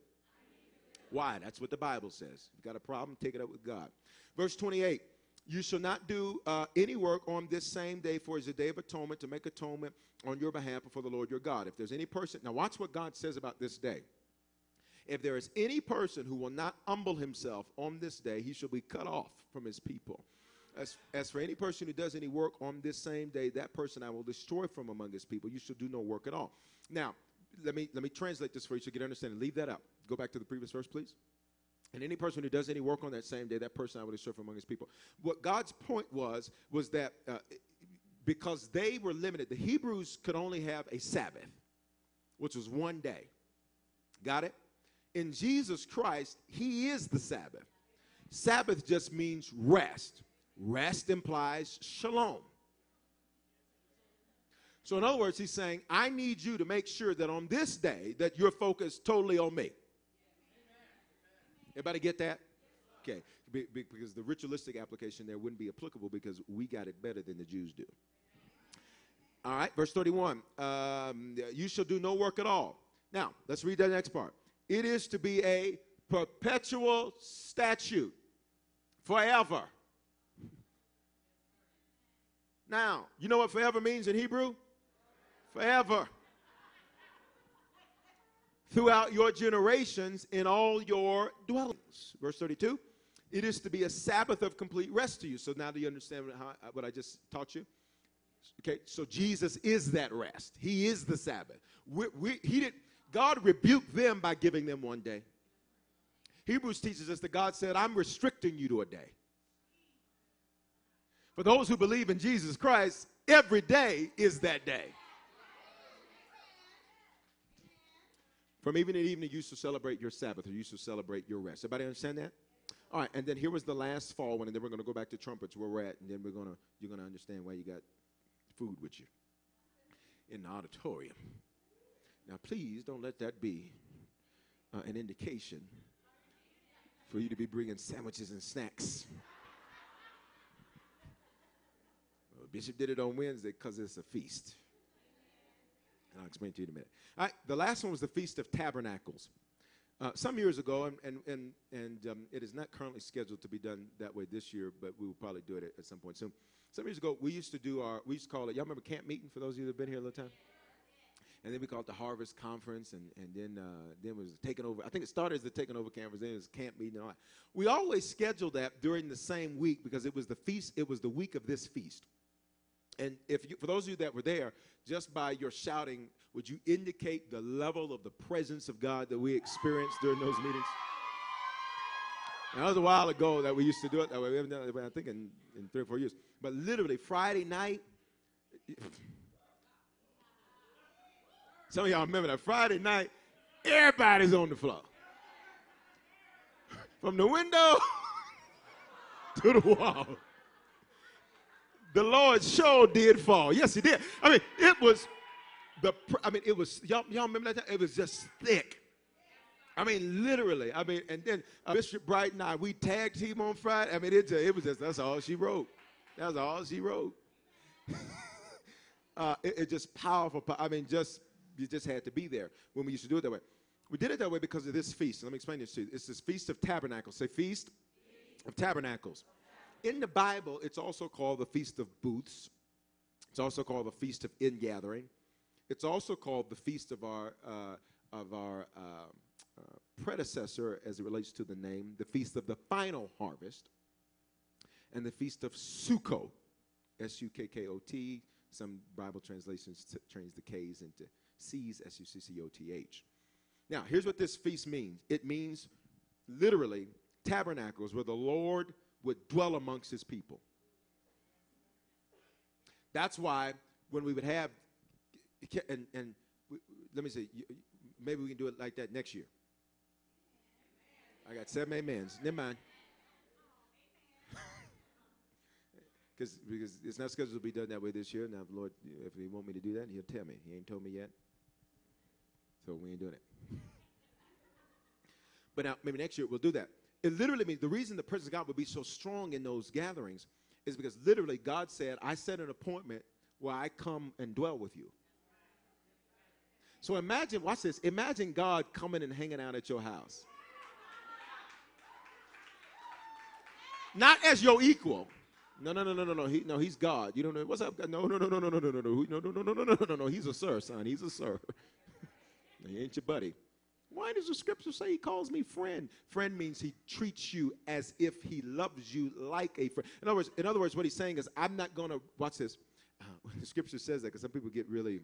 Why? That's what the Bible says. If you've got a problem, take it up with God. Verse 28 You shall not do uh, any work on this same day, for it is a day of atonement to make atonement on your behalf before the Lord your God. If there's any person, now watch what God says about this day. If there is any person who will not humble himself on this day, he shall be cut off from his people. As, as for any person who does any work on this same day, that person I will destroy from among his people. You shall do no work at all. Now, let me let me translate this for you so you can understand. Leave that up. Go back to the previous verse, please. And any person who does any work on that same day, that person I would from among his people. What God's point was was that uh, because they were limited, the Hebrews could only have a Sabbath, which was one day. Got it? in Jesus Christ, He is the Sabbath. Sabbath just means rest. Rest implies shalom. So in other words, he's saying, I need you to make sure that on this day that you're focused totally on me. Everybody get that? Okay, because the ritualistic application there wouldn't be applicable because we got it better than the Jews do. All right, verse 31. Um, you shall do no work at all. Now, let's read that next part. It is to be a perpetual statute forever. Now, you know what forever means in Hebrew? Forever. Throughout your generations in all your dwellings. Verse 32 it is to be a Sabbath of complete rest to you. So now do you understand how, what I just taught you? Okay, so Jesus is that rest. He is the Sabbath. We, we, he didn't God rebuked them by giving them one day. Hebrews teaches us that God said, I'm restricting you to a day. For those who believe in Jesus Christ, every day is that day. From evening to evening, you used to celebrate your Sabbath, or you used to celebrate your rest. Everybody understand that? All right, and then here was the last fall one, and then we're going to go back to trumpets where we're at, and then we're going to you're going to understand why you got food with you in the auditorium. Now, please don't let that be uh, an indication for you to be bringing sandwiches and snacks. Well, Bishop did it on Wednesday because it's a feast. And I'll explain to you in a minute. The last one was the Feast of Tabernacles. Uh, some years ago, and, and, and, and um, it is not currently scheduled to be done that way this year, but we will probably do it at, at some point soon. Some years ago, we used to do our, we used to call it, y'all remember camp meeting for those of you that have been here a little time? and then we called it the Harvest Conference, and, and then uh, then was taking over. I think it started as the taking over conference, then it was camp meeting and all that. We always scheduled that during the same week because it was the feast. It was the week of this feast. And if you, for those of you that were there, just by your shouting, would you indicate the level of the presence of God that we experienced during those meetings? Now, that was a while ago that we used to do it that way. We haven't done it, I think, in, in three or four years. But literally, Friday night, some of y'all remember that Friday night, everybody's on the floor. From the window to the wall. The Lord sure did fall. Yes, he did. I mean, it was the I mean, it was y'all, y'all remember that time? It was just thick. I mean, literally. I mean, and then uh, Bishop Bright and I, we tag team on Friday. I mean, it, it was just, that's all she wrote. That's all she wrote. uh, it, it, just powerful. I mean, just you just had to be there when we used to do it that way. We did it that way because of this feast. Let me explain this to you. It's this Feast of Tabernacles. Say, Feast of Tabernacles. In the Bible, it's also called the Feast of Booths. It's also called the Feast of Ingathering. It's also called the Feast of our, uh, of our uh, uh, predecessor, as it relates to the name, the Feast of the Final Harvest, and the Feast of Sukkot, S U K K O T. Some Bible translations t- change the K's into C's, S U C C O T H. Now, here's what this feast means it means literally tabernacles where the Lord would dwell amongst his people. That's why when we would have, and, and let me say, maybe we can do it like that next year. I got seven amens. Never mind. Because because it's not scheduled to be done that way this year. Now, Lord, if He want me to do that, He'll tell me. He ain't told me yet. So we ain't doing it. but now, maybe next year we'll do that. It literally means the reason the presence of God would be so strong in those gatherings is because literally God said, I set an appointment where I come and dwell with you. So imagine, watch this, imagine God coming and hanging out at your house. Not as your equal, No, no, no, no, no, no. He, no, he's God. You don't know. What's up? No, no, no, no, no, no, no, no, no, no, no, no, no, no, no, no. He's a sir, son. He's a sir. he ain't your buddy. Why does the scripture say he calls me friend? Friend means he treats you as if he loves you like a friend. In other words, in other words, what he's saying is, I'm not going to watch this. Uh, the scripture says that because some people get really,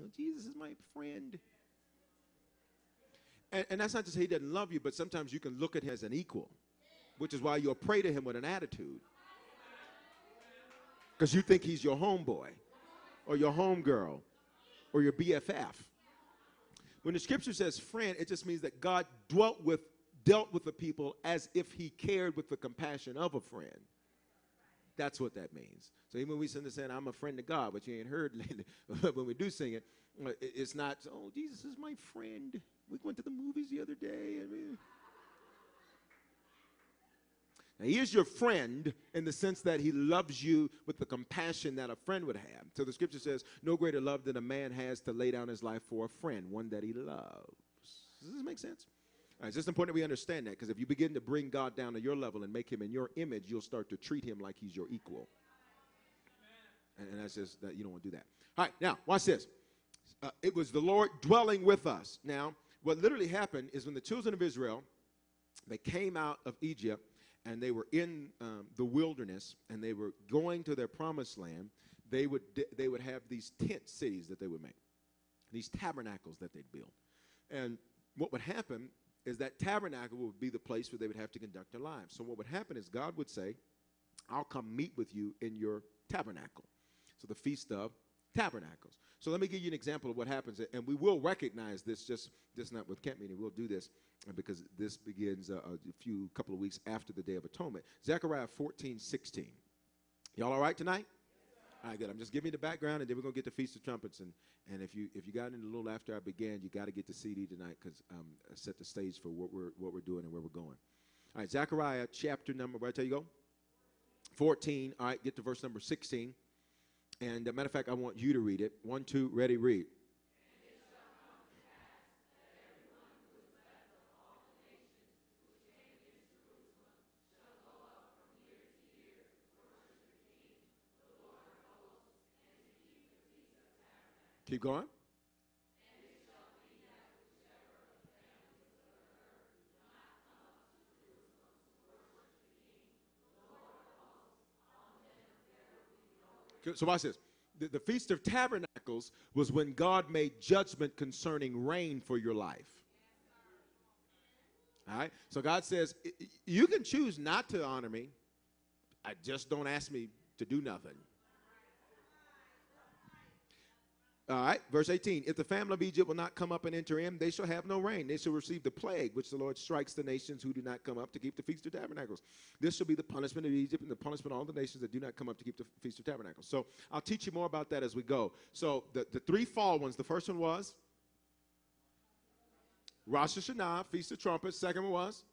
oh, Jesus is my friend. And, and that's not to say he doesn't love you, but sometimes you can look at him as an equal, which is why you'll pray to him with an attitude. Because you think he's your homeboy or your homegirl or your BFF. When the scripture says friend, it just means that God dwelt with, dealt with the people as if he cared with the compassion of a friend. That's what that means. So even when we sing the saying, I'm a friend of God, but you ain't heard lately, when we do sing it, uh, it's not, oh, Jesus is my friend. We went to the movies the other day. I mean, he is your friend in the sense that he loves you with the compassion that a friend would have. So the scripture says, No greater love than a man has to lay down his life for a friend, one that he loves. Does this make sense? Right, it's just important that we understand that because if you begin to bring God down to your level and make him in your image, you'll start to treat him like he's your equal. And, and that's just that you don't want to do that. All right, now, watch this. Uh, it was the Lord dwelling with us. Now, what literally happened is when the children of Israel, they came out of Egypt, and they were in um, the wilderness and they were going to their promised land, they would, they would have these tent cities that they would make, these tabernacles that they'd build. And what would happen is that tabernacle would be the place where they would have to conduct their lives. So what would happen is God would say, I'll come meet with you in your tabernacle. So the Feast of Tabernacles. So let me give you an example of what happens, and we will recognize this. Just, just not with camp meeting. We'll do this because this begins uh, a few couple of weeks after the Day of Atonement. Zechariah 14, 16. Y'all all right tonight? All right, good. I'm just giving you the background, and then we're gonna get the Feast of Trumpets. And and if you if you got in a little after I began, you got to get the CD tonight because um, I set the stage for what we're what we're doing and where we're going. All right, Zechariah chapter number. Where I tell you go? 14. All right, get to verse number 16. And, a uh, matter of fact, I want you to read it. One, two, ready, read. Keep going. So watch this. The, the, Feast of Tabernacles was when God made judgment concerning rain for your life. All right? So God says, You can choose not to honor me. I just don't ask me to do nothing. All right, verse 18. If the family of Egypt will not come up and enter in, they shall have no rain. They shall receive the plague which the Lord strikes the nations who do not come up to keep the Feast of Tabernacles. This shall be the punishment of Egypt and the punishment of all the nations that do not come up to keep the Feast of Tabernacles. So I'll teach you more about that as we go. So the, the three fall ones the first one was Rosh Hashanah, Feast of Trumpets. Second one was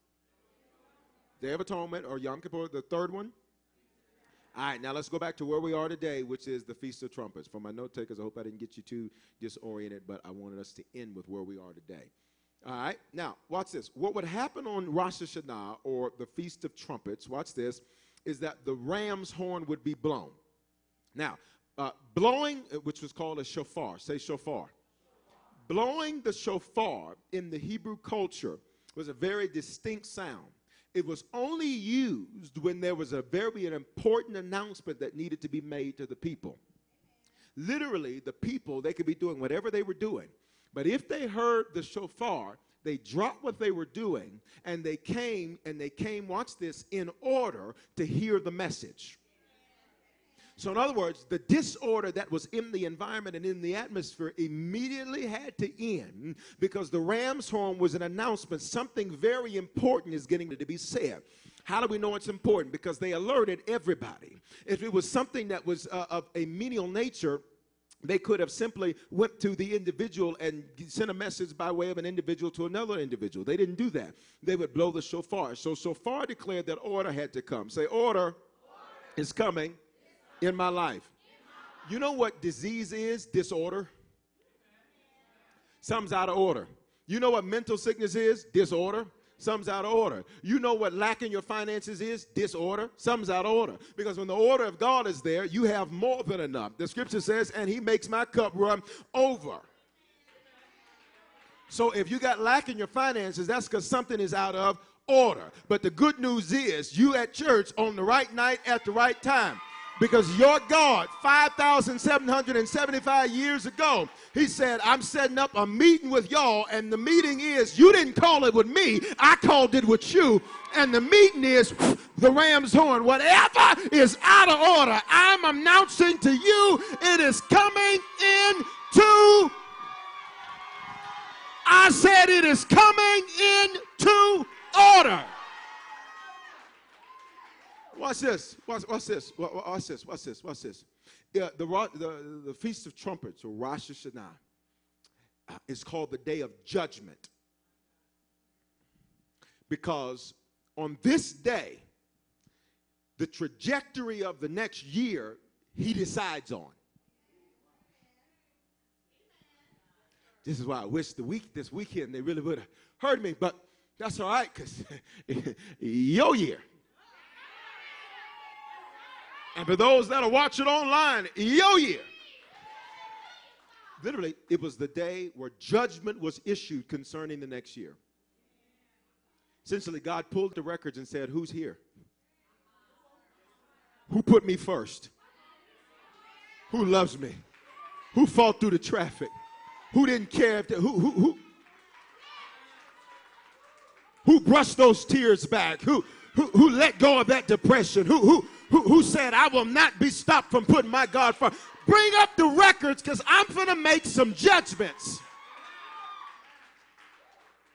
Day of Atonement or Yom Kippur. The third one all right, now let's go back to where we are today, which is the Feast of Trumpets. For my note takers, I hope I didn't get you too disoriented, but I wanted us to end with where we are today. All right, now watch this. What would happen on Rosh Hashanah or the Feast of Trumpets, watch this, is that the ram's horn would be blown. Now, uh, blowing, uh, which was called a shofar, say shofar. Blowing the shofar in the Hebrew culture was a very distinct sound. It was only used when there was a very important announcement that needed to be made to the people. Literally, the people, they could be doing whatever they were doing. But if they heard the shofar, they dropped what they were doing and they came and they came, watch this, in order to hear the message. So, in other words, the disorder that was in the environment and in the atmosphere immediately had to end because the ram's horn was an announcement something very important is getting to be said. How do we know it's important? Because they alerted everybody. If it was something that was uh, of a menial nature, they could have simply went to the individual and sent a message by way of an individual to another individual. They didn't do that. They would blow the shofar. So shofar declared that order had to come. Say, order, order. is coming in my life. You know what disease is? Disorder. Something's out of order. You know what mental sickness is? Disorder. Something's out of order. You know what lacking your finances is? Disorder. Something's out of order. Because when the order of God is there, you have more than enough. The scripture says, and he makes my cup run over. So if you got lack in your finances, that's because something is out of order. But the good news is you at church on the right night at the right time. Because your God, 5,775 years ago, he said, I'm setting up a meeting with y'all, and the meeting is, you didn't call it with me, I called it with you. And the meeting is the ram's horn. Whatever is out of order, I'm announcing to you, it is coming into. I said it is coming into order. Watch this. Watch, watch this. Watch this. Watch this. Watch this. Yeah, the, the, the Feast of Trumpets, or Rosh Hashanah, uh, is called the Day of Judgment. Because on this day, the trajectory of the next year, he decides on. This is why I wish the week this weekend they really would have heard me, but that's all right, because your year. And for those that are watching online, yo year. Literally, it was the day where judgment was issued concerning the next year. Essentially, God pulled the records and said, Who's here? Who put me first? Who loves me? Who fought through the traffic? Who didn't care if they, who, who, who, who brushed those tears back? Who, who, who let go of that depression? Who, who, who, who said, I will not be stopped from putting my God first. Bring up the records because I'm going to make some judgments.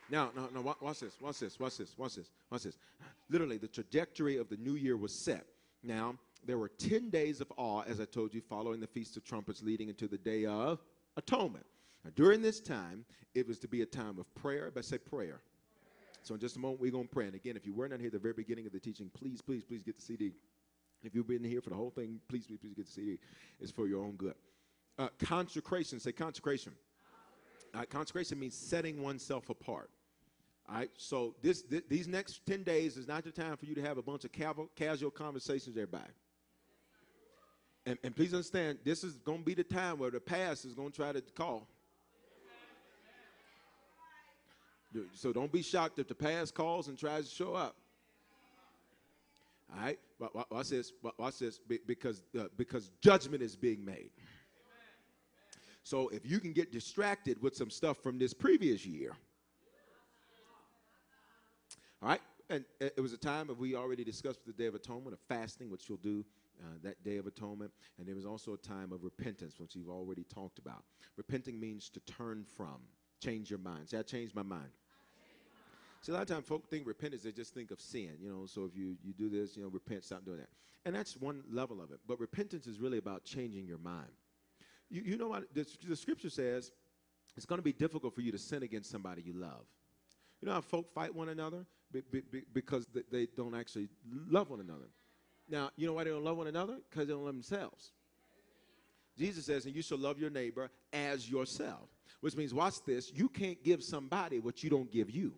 Now, no, no, watch this, watch this, watch this, watch this, watch this. Literally, the trajectory of the new year was set. Now, there were 10 days of awe, as I told you, following the Feast of Trumpets, leading into the Day of Atonement. Now, during this time, it was to be a time of prayer. But say prayer. So, in just a moment, we're going to pray. And again, if you weren't here at the very beginning of the teaching, please, please, please get the CD. If you've been here for the whole thing, please, please, please get the CD. It's for your own good. Uh, consecration, say consecration. Uh, consecration means setting oneself apart. All right, so this, th- these next 10 days is not the time for you to have a bunch of cav- casual conversations everybody. And, and please understand, this is going to be the time where the past is going to try to call. So don't be shocked if the past calls and tries to show up. All right, watch this. Watch this. Because uh, because judgment is being made. So if you can get distracted with some stuff from this previous year, all right. And it was a time of we already discussed the Day of Atonement of fasting, which you'll do uh, that Day of Atonement, and there was also a time of repentance, which you've already talked about. Repenting means to turn from, change your mind. Say, I changed my mind. See, a lot of times folk think repentance, they just think of sin, you know. So if you, you do this, you know, repent, stop doing that. And that's one level of it. But repentance is really about changing your mind. You, you know what? The, the scripture says it's going to be difficult for you to sin against somebody you love. You know how folk fight one another? Be, be, be, because they, they don't actually love one another. Now, you know why they don't love one another? Because they don't love themselves. Jesus says, and you shall love your neighbor as yourself. Which means, watch this, you can't give somebody what you don't give you.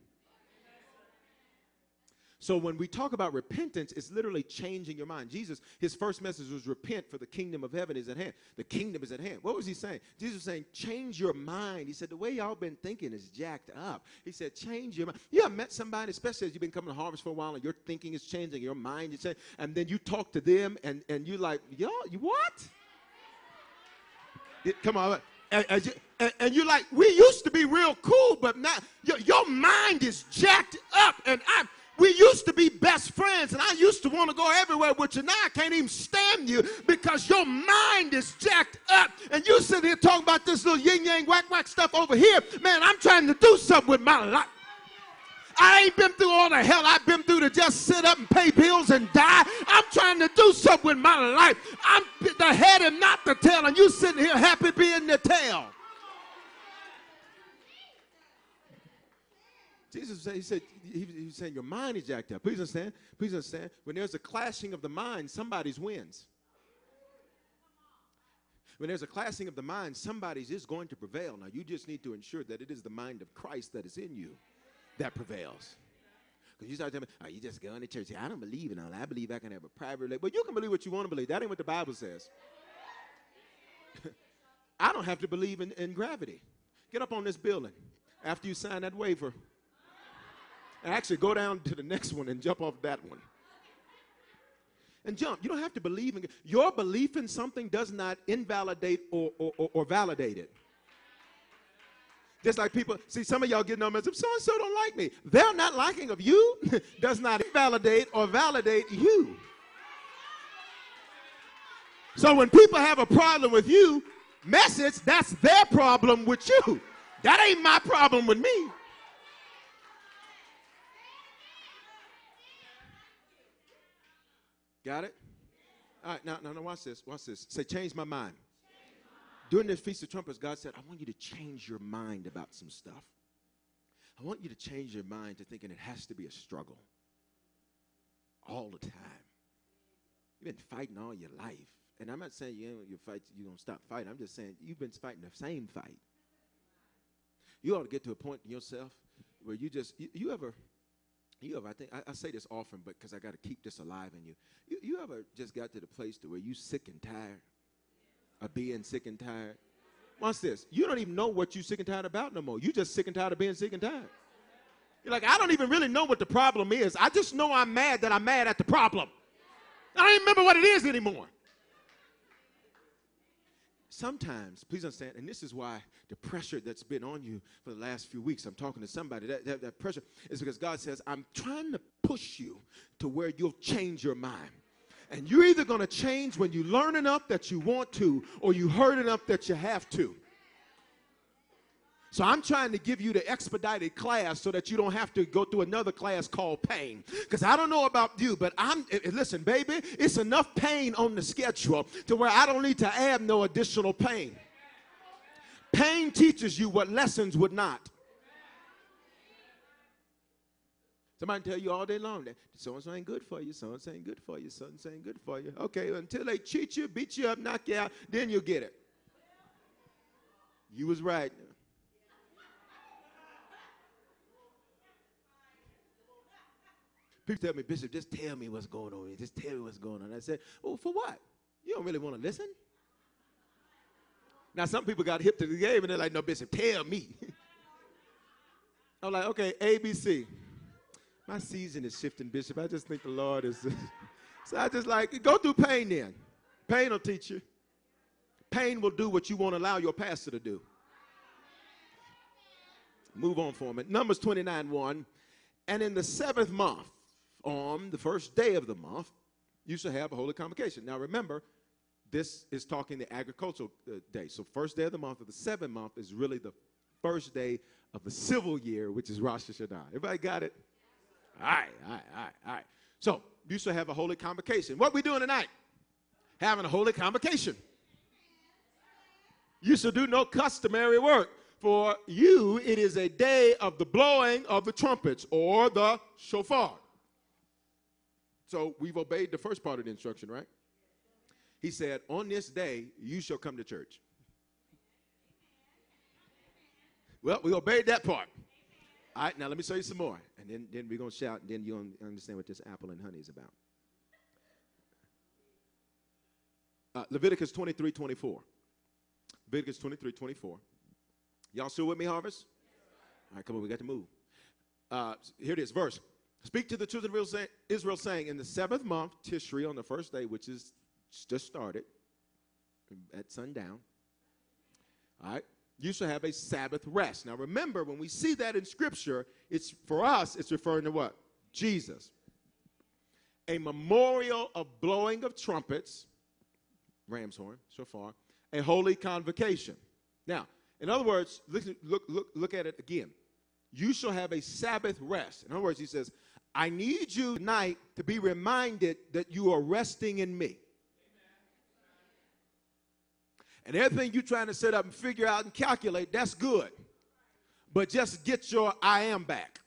So when we talk about repentance, it's literally changing your mind. Jesus, his first message was repent for the kingdom of heaven is at hand. The kingdom is at hand. What was he saying? Jesus was saying, change your mind. He said, the way y'all been thinking is jacked up. He said, change your mind. You have met somebody, especially as you've been coming to harvest for a while and your thinking is changing, your mind is changing, and then you talk to them and, and you're like, yo, you what? It, come on. And, and, you, and, you're like, we used to be real cool, but now your, your mind is jacked up. And I'm we used to be best friends, and I used to want to go everywhere with you. Now I can't even stand you because your mind is jacked up. And you sit here talking about this little yin yang whack whack stuff over here. Man, I'm trying to do something with my life. I ain't been through all the hell I've been through to just sit up and pay bills and die. I'm trying to do something with my life. I'm the head and not the tail, and you sitting here happy being the tail. Jesus said, he said, he, he was saying, your mind is jacked up. Please understand. Please understand. When there's a clashing of the mind, somebody's wins. When there's a clashing of the mind, somebody's is going to prevail. Now, you just need to ensure that it is the mind of Christ that is in you that prevails. Because you start telling me, oh, you just going to church. I don't believe in all that. I believe I can have a private relationship. But you can believe what you want to believe. That ain't what the Bible says. I don't have to believe in, in gravity. Get up on this building after you sign that waiver. And actually go down to the next one and jump off that one. And jump. You don't have to believe in your belief in something does not invalidate or, or, or, or validate it. Just like people, see, some of y'all getting on me, so and so don't like me. Their not liking of you does not invalidate or validate you. So when people have a problem with you, message, that's their problem with you. That ain't my problem with me. Got it? All right, now, now, now watch this. Watch this. Say, change my mind. During the Feast of Trumpets, God said, I want you to change your mind about some stuff. I want you to change your mind to thinking it has to be a struggle all the time. You've been fighting all your life. And I'm not saying you, you fight, you're going to stop fighting. I'm just saying you've been fighting the same fight. You ought to get to a point in yourself where you just, you, you ever, you ever, I think, I, I say this often, but because I got to keep this alive in you. you. You ever just got to the place to where you sick and tired of being sick and tired? Watch this. You don't even know what you're sick and tired about no more. You just sick and tired of being sick and tired. You're like, I don't even really know what the problem is. I just know I'm mad that I'm mad at the problem. I don't even remember what it is anymore sometimes, please understand, and this is why the pressure that's been on you for the last few weeks, I'm talking to somebody, that, that, that pressure is because God says, I'm trying to push you to where you'll change your mind. And you're either going to change when you learn enough that you want to, or you heard enough that you have to. So I'm trying to give you the expedited class so that you don't have to go through another class called pain. Because I don't know about you, but I'm eh, eh, listen, baby, it's enough pain on the schedule to where I don't need to add no additional pain. Pain teaches you what lessons would not. Somebody tell you all day long that so and so ain't good for you, so and so ain't good for you, so and so ain't good for you. Okay, until they cheat you, beat you up, knock you out, then you'll get it. You was right. People tell me, Bishop, just tell me what's going on. Just tell me what's going on. I said, well, for what? You don't really want to listen? Now, some people got hip to the game and they're like, no, Bishop, tell me. I'm like, okay, ABC. My season is shifting, Bishop. I just think the Lord is. so I just like, go through pain then. Pain will teach you. Pain will do what you won't allow your pastor to do. Move on for a minute. Numbers 29 1. And in the seventh month, on the first day of the month, you should have a holy convocation. Now remember, this is talking the agricultural uh, day. So first day of the month of the seventh month is really the first day of the civil year, which is Rosh Hashanah. Everybody got it? All right, all right, all right, all right. So you should have a holy convocation. What we doing tonight? Having a holy convocation. You should do no customary work. For you, it is a day of the blowing of the trumpets or the shofar. So we've obeyed the first part of the instruction, right? He said, On this day, you shall come to church. Well, we obeyed that part. All right, now let me show you some more. And then, then we're going to shout, and then you'll understand what this apple and honey is about. Uh, Leviticus 23 24. Leviticus 23 24. Y'all still with me, Harvest? All right, come on, we got to move. Uh, here it is, verse. Speak to the children of Israel, saying, In the seventh month, Tishri, on the first day, which is just started at sundown, all right, you shall have a Sabbath rest. Now remember, when we see that in Scripture, it's for us, it's referring to what? Jesus. A memorial of blowing of trumpets, ram's horn, shofar, a holy convocation. Now, in other words, look, look, look, look at it again. You shall have a Sabbath rest. In other words, he says, I need you tonight to be reminded that you are resting in me. And everything you're trying to set up and figure out and calculate, that's good. But just get your I am back.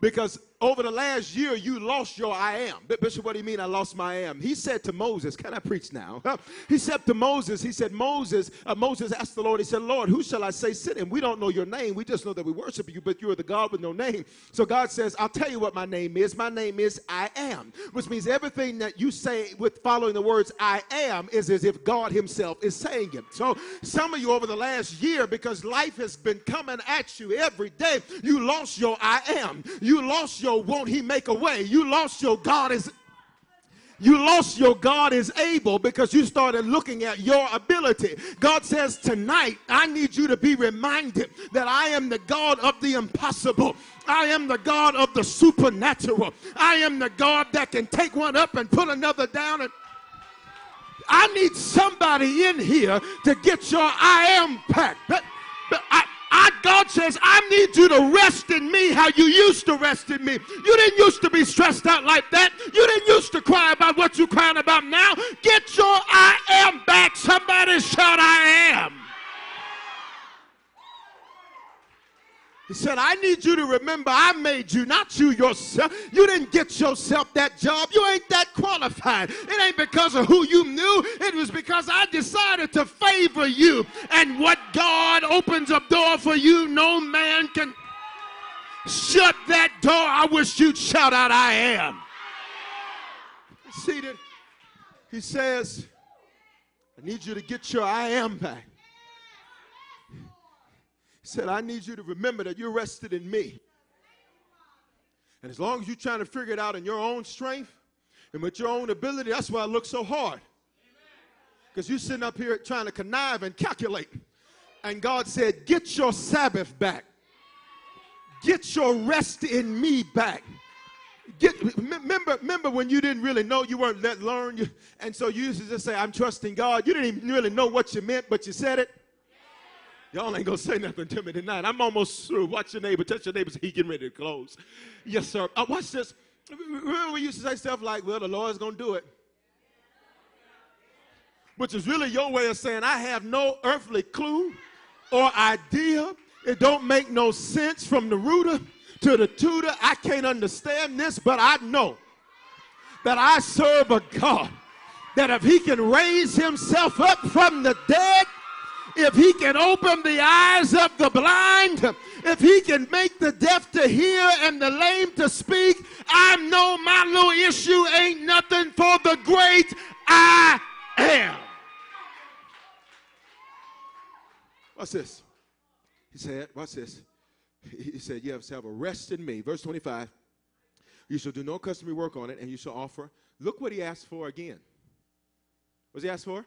Because over the last year, you lost your I am. Bishop, what do you mean I lost my I am? He said to Moses, Can I preach now? He said to Moses, He said, Moses, uh, Moses asked the Lord, He said, Lord, who shall I say sit in? We don't know your name. We just know that we worship you, but you are the God with no name. So God says, I'll tell you what my name is. My name is I am, which means everything that you say with following the words I am is as if God Himself is saying it. So some of you over the last year, because life has been coming at you every day, you lost your I am. You lost your won't He make a way. You lost your God is you lost your God is able because you started looking at your ability. God says, Tonight, I need you to be reminded that I am the God of the impossible. I am the God of the supernatural. I am the God that can take one up and put another down. And I need somebody in here to get your I am packed. But, but I, I, God says, I need you to rest in me how you used to rest in me. You didn't used to be stressed out like that. You didn't used to cry about what you're crying about now. Get your I am back. Somebody shout, I am. He said, I need you to remember I made you, not you yourself. You didn't get yourself that job. You ain't that qualified. It ain't because of who you knew. It was because I decided to favor you. And what God opens a door for you, no man can shut that door. I wish you'd shout out, I am. Seated. He says, I need you to get your I am back said, I need you to remember that you're rested in me. And as long as you're trying to figure it out in your own strength and with your own ability, that's why it looks so hard. Because you're sitting up here trying to connive and calculate. And God said, Get your Sabbath back. Get your rest in me back. Get, remember, remember when you didn't really know you weren't let learn, you, and so you used to just say, "I'm trusting God." You didn't even really know what you meant, but you said it. Y'all ain't gonna say nothing to me tonight. I'm almost through. Watch your neighbor. Touch your neighbor. He getting ready to close. Yes, sir. Uh, watch this. Remember we used to say stuff like, "Well, the Lord's gonna do it," which is really your way of saying, "I have no earthly clue or idea. It don't make no sense from the rooter to the tutor. I can't understand this, but I know that I serve a God that if He can raise Himself up from the dead." If he can open the eyes of the blind, if he can make the deaf to hear and the lame to speak, I know my little issue ain't nothing for the great I am. What's this? He said, What's this? He said, You have to have a rest in me. Verse 25. You shall do no customary work on it, and you shall offer. Look what he asked for again. What's he asked for?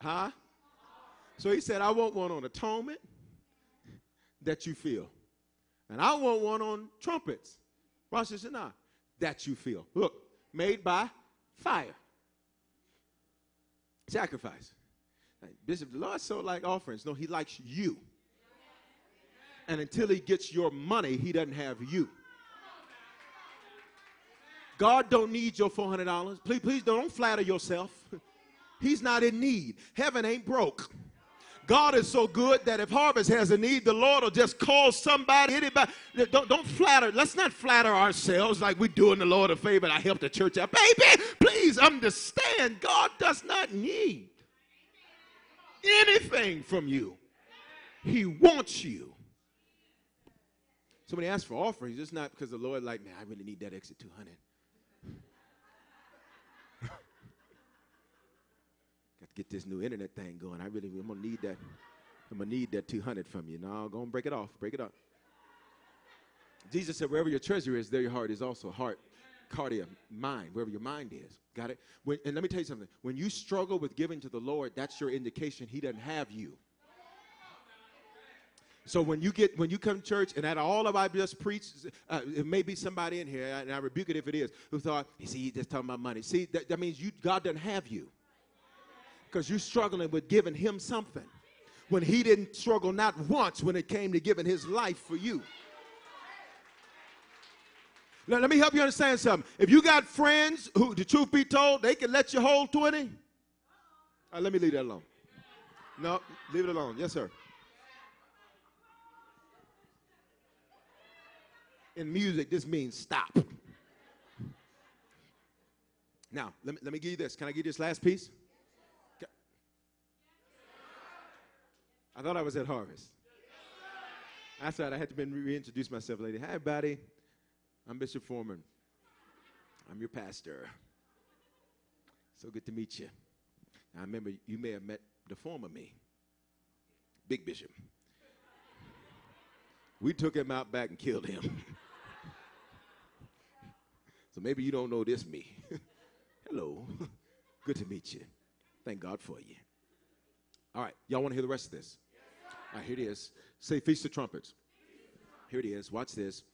Huh? So he said, I want one on atonement that you feel. And I want one on trumpets. Rosh Hashanah that you feel. Look, made by fire. Sacrifice. Bishop, the Lord so like offerings. No, he likes you. And until he gets your money, he doesn't have you. God don't need your $400. Please, please don't flatter yourself. He's not in need. Heaven ain't broke. God is so good that if Harvest has a need, the Lord will just call somebody, anybody. Don't, don't flatter. Let's not flatter ourselves like we're doing the Lord a favor. I help the church out. Baby, please understand God does not need anything from you. He wants you. Somebody asks for offerings, it's not because the Lord like, man, I really need that extra 200. Get this new internet thing going. I really, I'm gonna need that. I'm gonna need that 200 from you. No, go and break it off. Break it up. Jesus said, wherever your treasure is, there your heart is also. Heart, cardia, mind, wherever your mind is. Got it? When, and let me tell you something. When you struggle with giving to the Lord, that's your indication He doesn't have you. So when you get when you come to church and at all of I just preach, uh, it may be somebody in here, and I rebuke it if it is, who thought, "You see, he's just talking about money." See, that, that means you God doesn't have you because you're struggling with giving him something when he didn't struggle not once when it came to giving his life for you. Now, let me help you understand something. If you got friends who, the truth be told, they can let you hold 20, uh, let me leave that alone. No, leave it alone. Yes, sir. In music, this means stop. Now, let me, let me give you this. Can I give you this last piece? I thought I was at Harvest. That's right. I had to be reintroduce myself, lady. Hi, everybody. I'm Bishop Foreman. I'm your pastor. So good to meet you. I remember you may have met the former me, Big Bishop. We took him out back and killed him. so maybe you don't know this me. Hello. Good to meet you. Thank God for you. All right, y'all want to hear the rest of this? All right, here it is. Say Feast of Trumpets. Here it is. Watch this.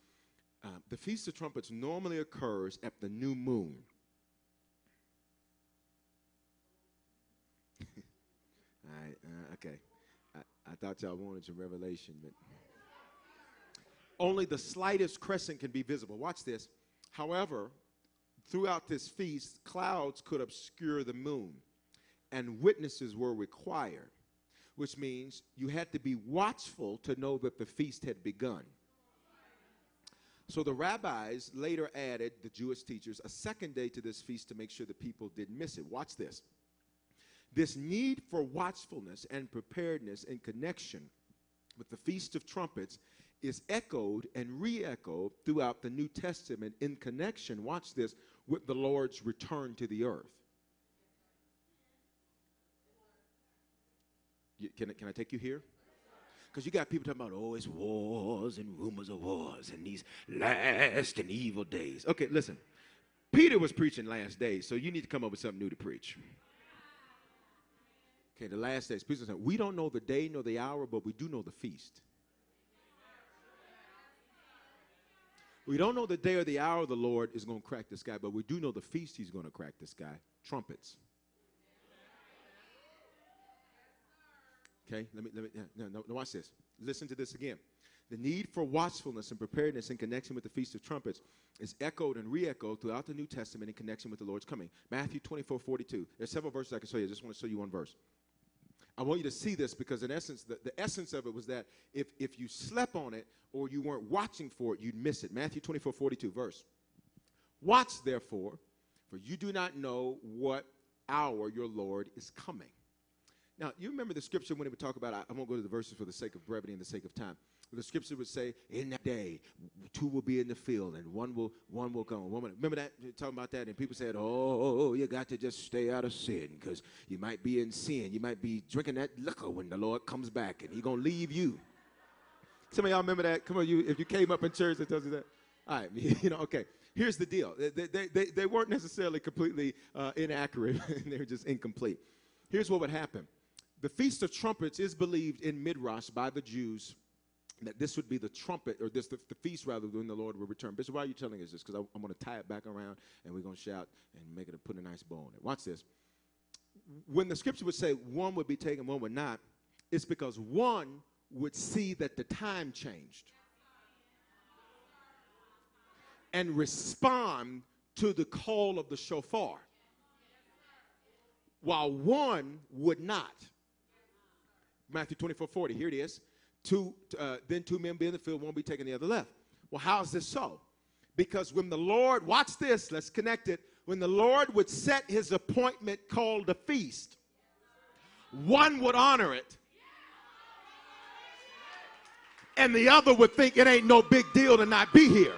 Uh, the Feast of Trumpets normally occurs at the new moon. All right, uh, okay. I, I thought y'all wanted some revelation, but only the slightest crescent can be visible. Watch this. However, throughout this feast, clouds could obscure the moon, and witnesses were required, which means you had to be watchful to know that the feast had begun. So the rabbis later added, the Jewish teachers, a second day to this feast to make sure the people didn't miss it. Watch this. This need for watchfulness and preparedness in connection with the Feast of Trumpets is echoed and re echoed throughout the New Testament in connection, watch this, with the Lord's return to the earth. You, can, can I take you here? Because you got people talking about, oh, it's wars and rumors of wars and these last and evil days. Okay, listen. Peter was preaching last days, so you need to come up with something new to preach. Okay, the last days. Peter said, we don't know the day nor the hour, but we do know the feast. We don't know the day or the hour the Lord is going to crack the sky, but we do know the feast he's going to crack the sky. Trumpets. Okay, let me, let me, no, no, no, watch this. Listen to this again. The need for watchfulness and preparedness in connection with the Feast of Trumpets is echoed and re echoed throughout the New Testament in connection with the Lord's coming. Matthew 24 42. There's several verses I can show you. I just want to show you one verse. I want you to see this because, in essence, the, the essence of it was that if, if you slept on it or you weren't watching for it, you'd miss it. Matthew 24 42, verse. Watch, therefore, for you do not know what hour your Lord is coming. Now, you remember the scripture when it would talk about, I, won't go to the verses for the sake of brevity and the sake of time. The scripture would say, "In that day, two will be in the field, and one will one will come." Woman, remember that talking about that, and people said, "Oh, you got to just stay out of sin because you might be in sin. You might be drinking that liquor when the Lord comes back, and He's gonna leave you." Some of y'all remember that? Come on, you if you came up in church that tells you that. All right, you know, okay. Here's the deal: they they they, they weren't necessarily completely uh, inaccurate; they were just incomplete. Here's what would happen: the Feast of Trumpets is believed in Midrash by the Jews that this would be the trumpet, or this the, the feast rather, when the Lord will return. Bishop, why are you telling us this? Because I'm going to tie it back around, and we're going to shout and make it a, put a nice bow on it. Watch this. When the scripture would say one would be taken, one would not, it's because one would see that the time changed and respond to the call of the shofar, while one would not. Matthew 24 40, here it is two, uh, then two men be in the field, one be taken the other left. Well, how is this so? Because when the Lord, watch this, let's connect it. When the Lord would set his appointment called a feast, one would honor it, and the other would think it ain't no big deal to not be here.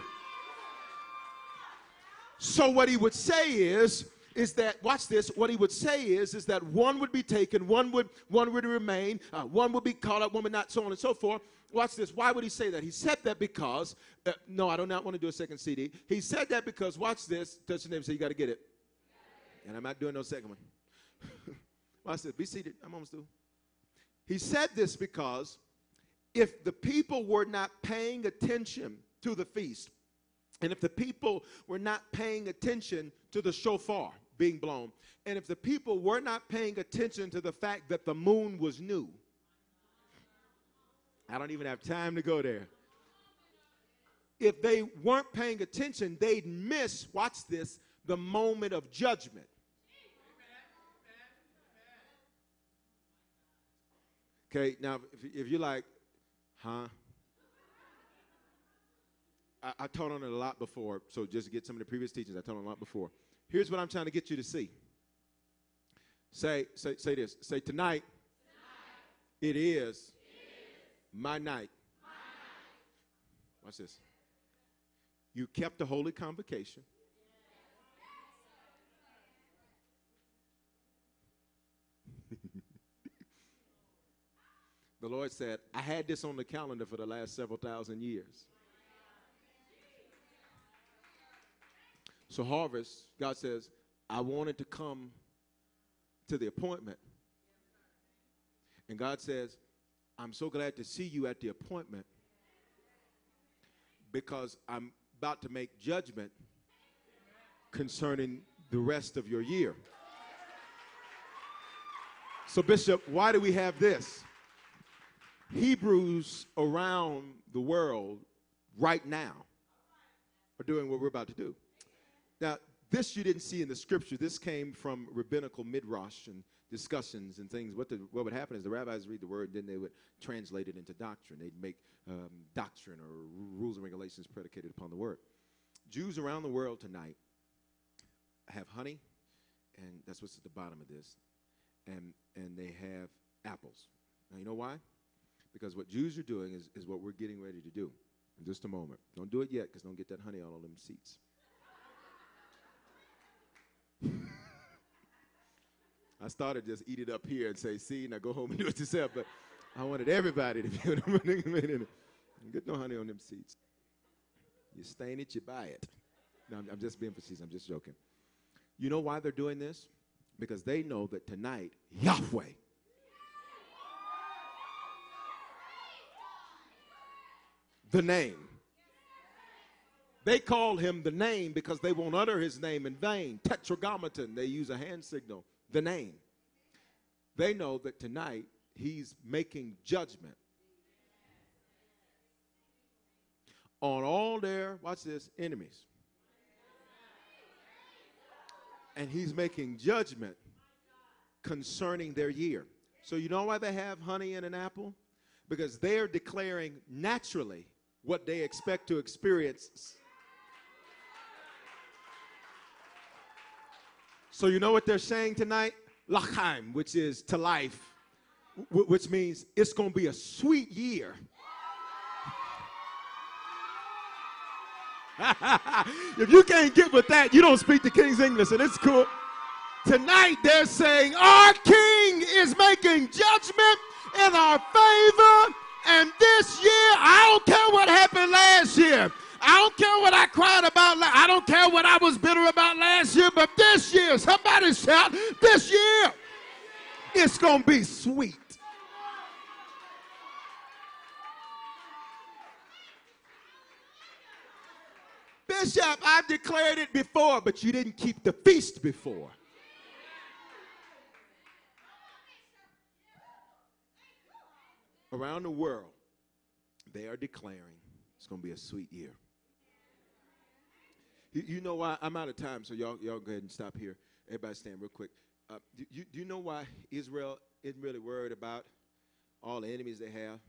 So, what he would say is, is that watch this what he would say is is that one would be taken one would one would remain uh, one would be caught up one would not so on and so forth. Watch this why would he say that? He said that because uh, no i do not want to do a second cd he said that because watch this touch your name say you got to get it. And i'm not doing no second one. Watch this be seated. I'm almost through. He said this because if the people were not paying attention to the feast and if the people were not paying attention to the shofar being blown, and if the people were not paying attention to the fact that the moon was new, I don't even have time to go there. If they weren't paying attention, they'd miss, watch this, the moment of judgment. Okay, now if, if you're like, huh? I, I taught on it a lot before, so just to get some of the previous teachings, I taught on a lot before. Here's what I'm trying to get you to see. Say, say, say this. Say tonight. tonight. It, is it is my night. my night. Watch this. You kept the holy convocation. the Lord said, I had this on the calendar for the last several thousand years. So, harvest, God says, I wanted to come to the appointment. And God says, I'm so glad to see you at the appointment because I'm about to make judgment concerning the rest of your year. So, Bishop, why do we have this? Hebrews around the world right now are doing what we're about to do. Now, this you didn't see in the scripture. This came from rabbinical midrash and discussions and things. What, the, what would happen is the rabbis read the word, then they would translate it into doctrine. They'd make um, doctrine or rules and regulations predicated upon the word. Jews around the world tonight have honey, and that's what's at the bottom of this, and, and they have apples. Now, you know why? Because what Jews are doing is, is what we're getting ready to do in just a moment. Don't do it yet because don't get that honey on all them seats. I started just eat it up here and say, see, now go home and do it yourself. But I wanted everybody to be able to get no honey on them seats. You stain it, you buy it. No, I'm, I'm just being facetious. I'm just joking. You know why they're doing this? Because they know that tonight, Yahweh, the name, they call him the name because they won't utter his name in vain. Tetragrammaton, they use a hand signal, the name. They know that tonight he's making judgment on all their, watch this, enemies. And he's making judgment concerning their year. So, you know why they have honey and an apple? Because they're declaring naturally what they expect to experience So you know what they're saying tonight? L'chaim, which is to life, which means it's going to be a sweet year. if you can't get with that, you don't speak the King's English, and it's cool. Tonight they're saying our King is making judgment in our favor, and this year, I don't care what happened last year. I don't care what I cried about. I don't care what I was bitter about last year, but this year, somebody shout, this year, it's going to be sweet. Bishop, I've declared it before, but you didn't keep the feast before. Around the world, they are declaring it's going to be a sweet year. You, know why? I'm out of time, so y'all, y'all go ahead and stop here. Everybody stand real quick. Uh, do, you, do you know why Israel isn't really worried about all the enemies they have?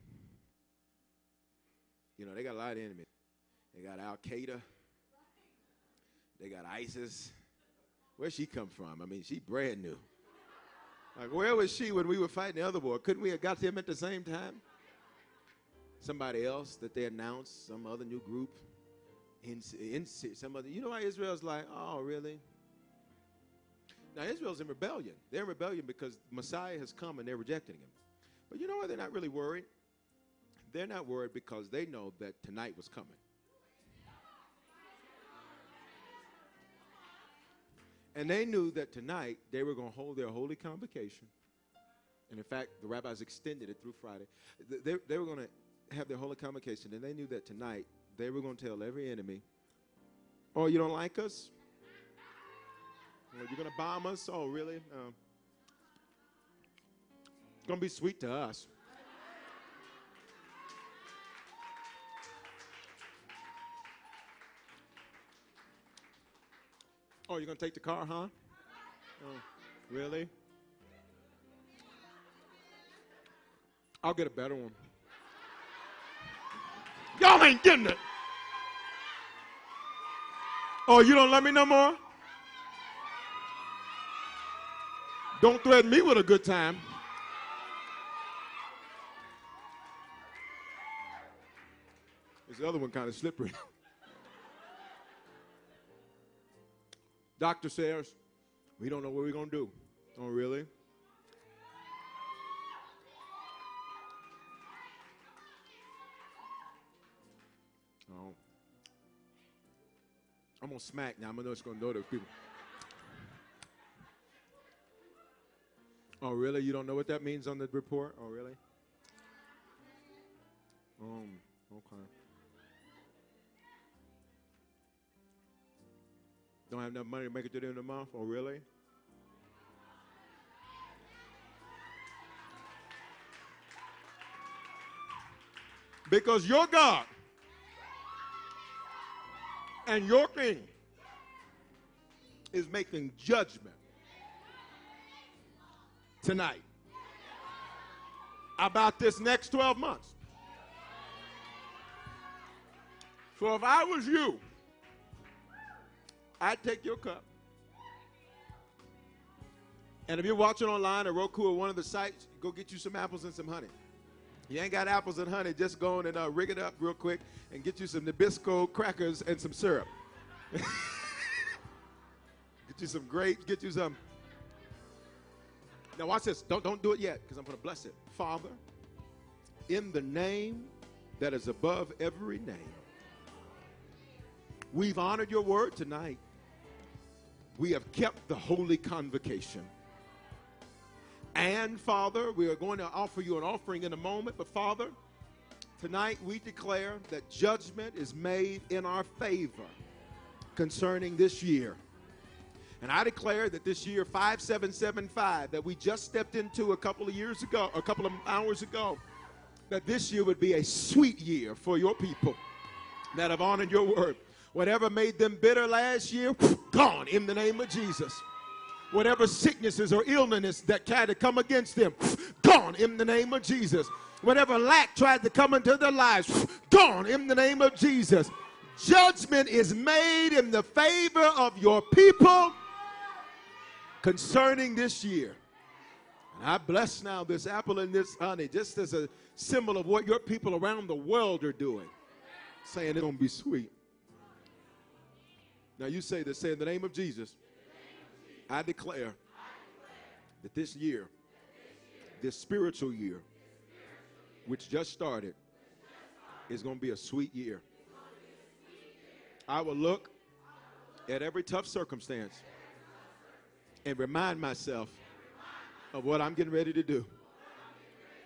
You know, they got a lot of enemies. They got Al Qaeda. They got ISIS. Where'd she come from? I mean, she brand new. Like, where was she when we were fighting the other war? Couldn't we have got them at the same time? Somebody else that they announced, some other new group in, in some other. You know why Israel's like, oh, really? Now Israel's in rebellion. They're in rebellion because Messiah has come and they're rejecting him. But you know why they're not really worried? They're not worried because they know that tonight was coming. And they knew that tonight they were going to hold their holy convocation. And in fact, the rabbis extended it through Friday. They, they were going to have their holy convocation, and they knew that tonight they were going to tell every enemy, oh, you don't like us? Well, you're going to bomb us? Oh, really? Um, it's going to be sweet to us. Oh, you're going to take the car, huh? Oh, really? I'll get a better one. Y'all ain't getting it. Oh, you don't love me no more? Don't threaten me with a good time. This other one kind of slippery. Doctor says, we don't know what we're going to do. Oh, really? I'm to smack now. To know it's going to know those people. Oh, really? You don't know what that means on the report? Oh, really? Um, okay. Don't have enough money to make it to the end of the month? Oh, really? Because your God and your King is making judgment tonight about this next 12 months. So if I was you, I'd take your cup. And if you're watching online or Roku or one of the sites, go get you some apples and some honey. You ain't got apples and honey, just go on and uh, rig it up real quick and get you some Nabisco crackers and some syrup. get you some grapes, get you some. Now watch this. Don't, don't do it yet because I'm going to bless it. Father, in the name that is above every name, we've honored your word tonight we have kept the holy convocation. And Father, we are going to offer you an offering in a moment, but Father, tonight we declare that judgment is made in our favor concerning this year. And I declare that this year 5775 that we just stepped into a couple of years ago, a couple of hours ago, that this year would be a sweet year for your people that have honored your word. Whatever made them bitter last year, gone in the name of Jesus. Whatever sicknesses or illness that tried to come against them, gone in the name of Jesus. Whatever lack tried to come into their lives, gone in the name of Jesus. Judgment is made in the favor of your people concerning this year. And I bless now this apple and this honey just as a symbol of what your people around the world are doing, saying it's going to be sweet. Now you say this, say in the name of Jesus, I declare that this year, this spiritual year, which just started, is going to be a sweet year. I will look at every tough circumstance and remind myself of what I'm getting ready to do.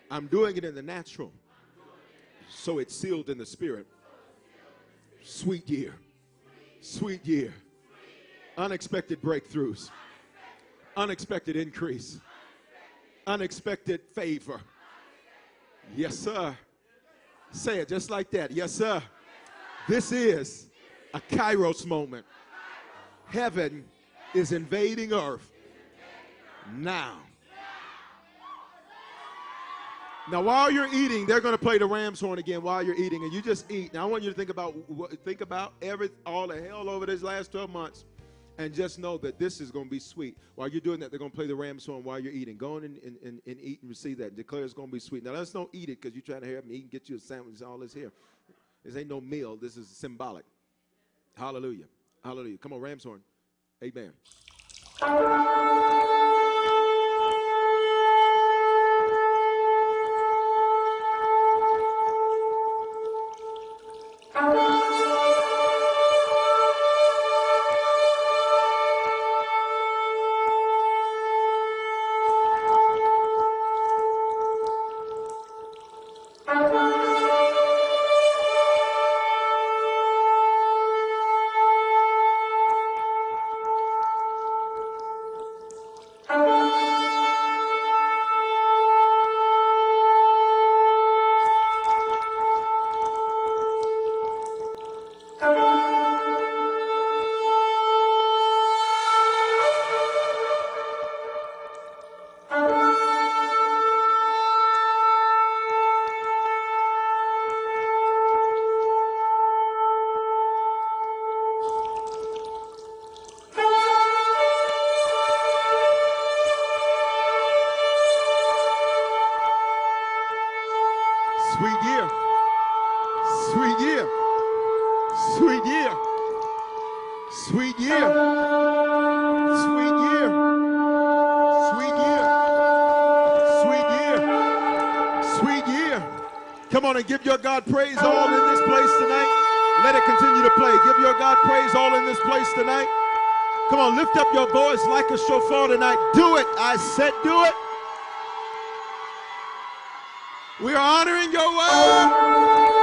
I'm doing it in the natural, so it's sealed in the spirit. Sweet year. Sweet year. Unexpected breakthroughs. Unexpected increase. Unexpected favor. Yes, sir. Say it just like that. Yes, sir. This is a kairos moment. Heaven is invading earth now. Now, while you're eating, they're going to play the ram's horn again while you're eating, and you just eat. Now, I want you to think about think about every all the hell over these last 12 months, and just know that this is going to be sweet. While you're doing that, they're going to play the ram's horn while you're eating. Go on and, and, and, and eat and receive that. Declare it's going to be sweet. Now, let's don't eat it because you're trying to help me eat and get you a sandwich. All this here. This ain't no meal. This is symbolic. Hallelujah. Hallelujah. Come on, ram's horn. Amen. Your God praise all in this place tonight. Let it continue to play. Give your God praise all in this place tonight. Come on, lift up your voice like a shofar tonight. Do it. I said, do it. We are honoring your word.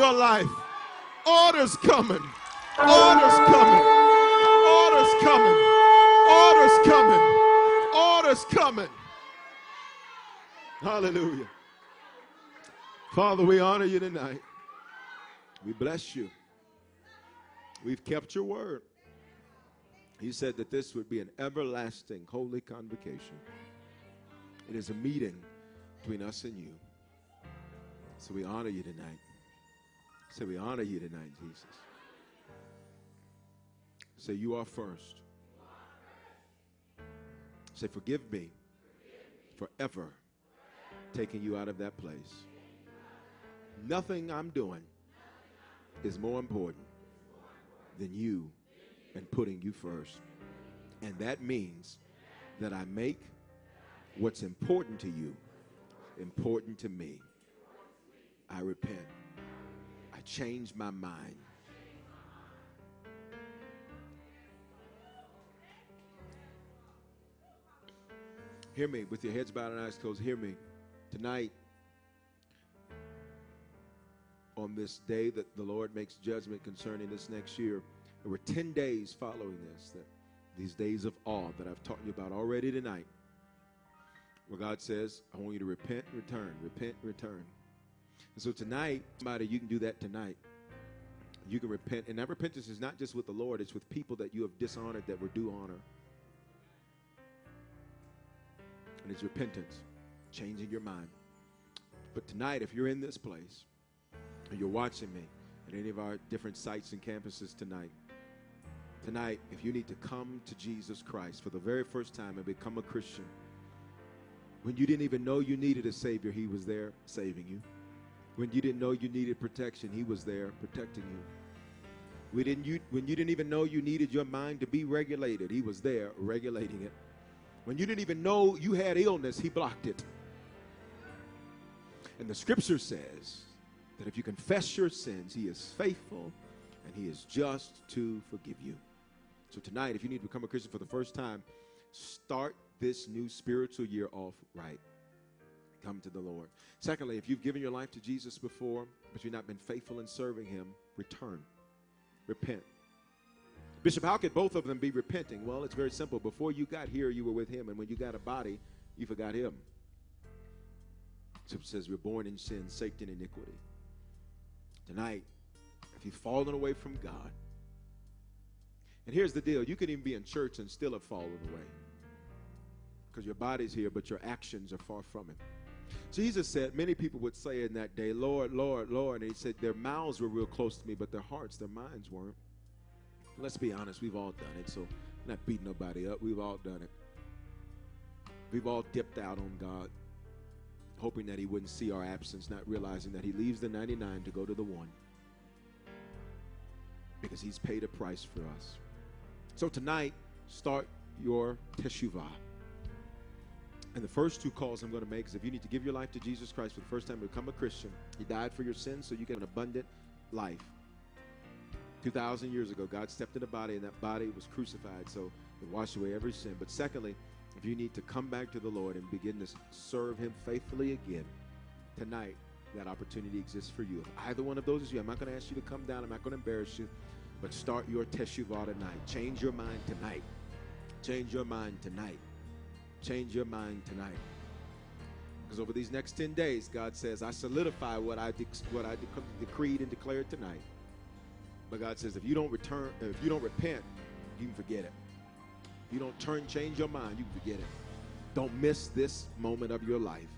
Your life. Orders coming. Orders coming. Orders coming. Orders coming. Orders coming. Hallelujah. Father, we honor you tonight. We bless you. We've kept your word. He said that this would be an everlasting holy convocation. It is a meeting between us and you. So we honor you tonight. So we honor you tonight, Jesus. Say, You are first. Say, Forgive me forever taking you out of that place. Nothing I'm doing is more important than you and putting you first. And that means that I make what's important to you important to me. I repent. Change my mind. Hear me with your heads bowed and eyes closed. Hear me. Tonight, on this day that the Lord makes judgment concerning this next year, there were 10 days following this, that these days of awe that I've taught you about already tonight, where God says, I want you to repent, and return, repent, and return. And so tonight, somebody, you can do that tonight. You can repent. And that repentance is not just with the Lord, it's with people that you have dishonored that were due honor. And it's repentance, changing your mind. But tonight, if you're in this place and you're watching me at any of our different sites and campuses tonight, tonight, if you need to come to Jesus Christ for the very first time and become a Christian, when you didn't even know you needed a Savior, He was there saving you. When you didn't know you needed protection, He was there protecting you. We didn't, you, when you didn't even know you needed your mind to be regulated, He was there regulating it. When you didn't even know you had illness, He blocked it. And the scripture says that if you confess your sins, He is faithful and He is just to forgive you. So tonight, if you need to become a Christian for the first time, start this new spiritual year off right. Come to the Lord. Secondly, if you've given your life to Jesus before, but you've not been faithful in serving Him, return. Repent. Bishop, how could both of them be repenting? Well, it's very simple. Before you got here, you were with Him, and when you got a body, you forgot Him. Scripture says we're born in sin, shaped in iniquity. Tonight, if you've fallen away from God, and here's the deal you can even be in church and still have fallen away because your body's here, but your actions are far from Him. Jesus said, many people would say in that day, Lord, Lord, Lord. And he said, their mouths were real close to me, but their hearts, their minds weren't. Let's be honest, we've all done it. So, not beating nobody up. We've all done it. We've all dipped out on God, hoping that He wouldn't see our absence, not realizing that He leaves the 99 to go to the one because He's paid a price for us. So, tonight, start your teshuvah. And the first two calls I'm going to make is if you need to give your life to Jesus Christ for the first time, and become a Christian. He died for your sins so you get an abundant life. 2,000 years ago, God stepped in a body, and that body was crucified so it washed away every sin. But secondly, if you need to come back to the Lord and begin to serve Him faithfully again, tonight, that opportunity exists for you. If either one of those is you, I'm not going to ask you to come down, I'm not going to embarrass you, but start your teshuvah tonight. Change your mind tonight. Change your mind tonight. Change your mind tonight. Because over these next 10 days, God says, I solidify what I, de- what I de- decreed and declared tonight. But God says, if you don't return, if you don't repent, you can forget it. If you don't turn, change your mind, you can forget it. Don't miss this moment of your life.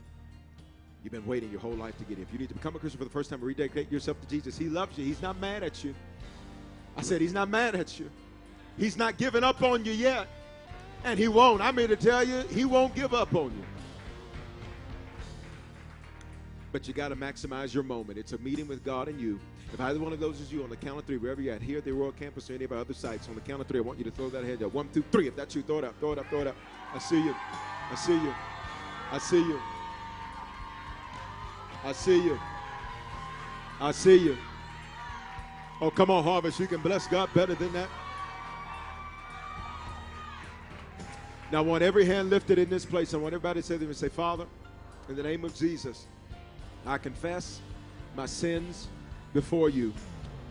You've been waiting your whole life to get it. If you need to become a Christian for the first time, rededicate yourself to Jesus. He loves you. He's not mad at you. I said, He's not mad at you. He's not giving up on you yet. And He won't. I'm here to tell you, He won't give up on you. But you got to maximize your moment. It's a meeting with God and you. If either one of those is you, on the count of three, wherever you're at, here at the Aurora Campus or any of our other sites, on the count of three, I want you to throw that head up. One, two, three. If that's you, throw it up, throw it up, throw it up. I see you. I see you. I see you. I see you. I see you. Oh, come on, Harvest. You can bless God better than that. Now, I want every hand lifted in this place. I want everybody to say to me, say, Father, in the name of Jesus, I confess my sins before you.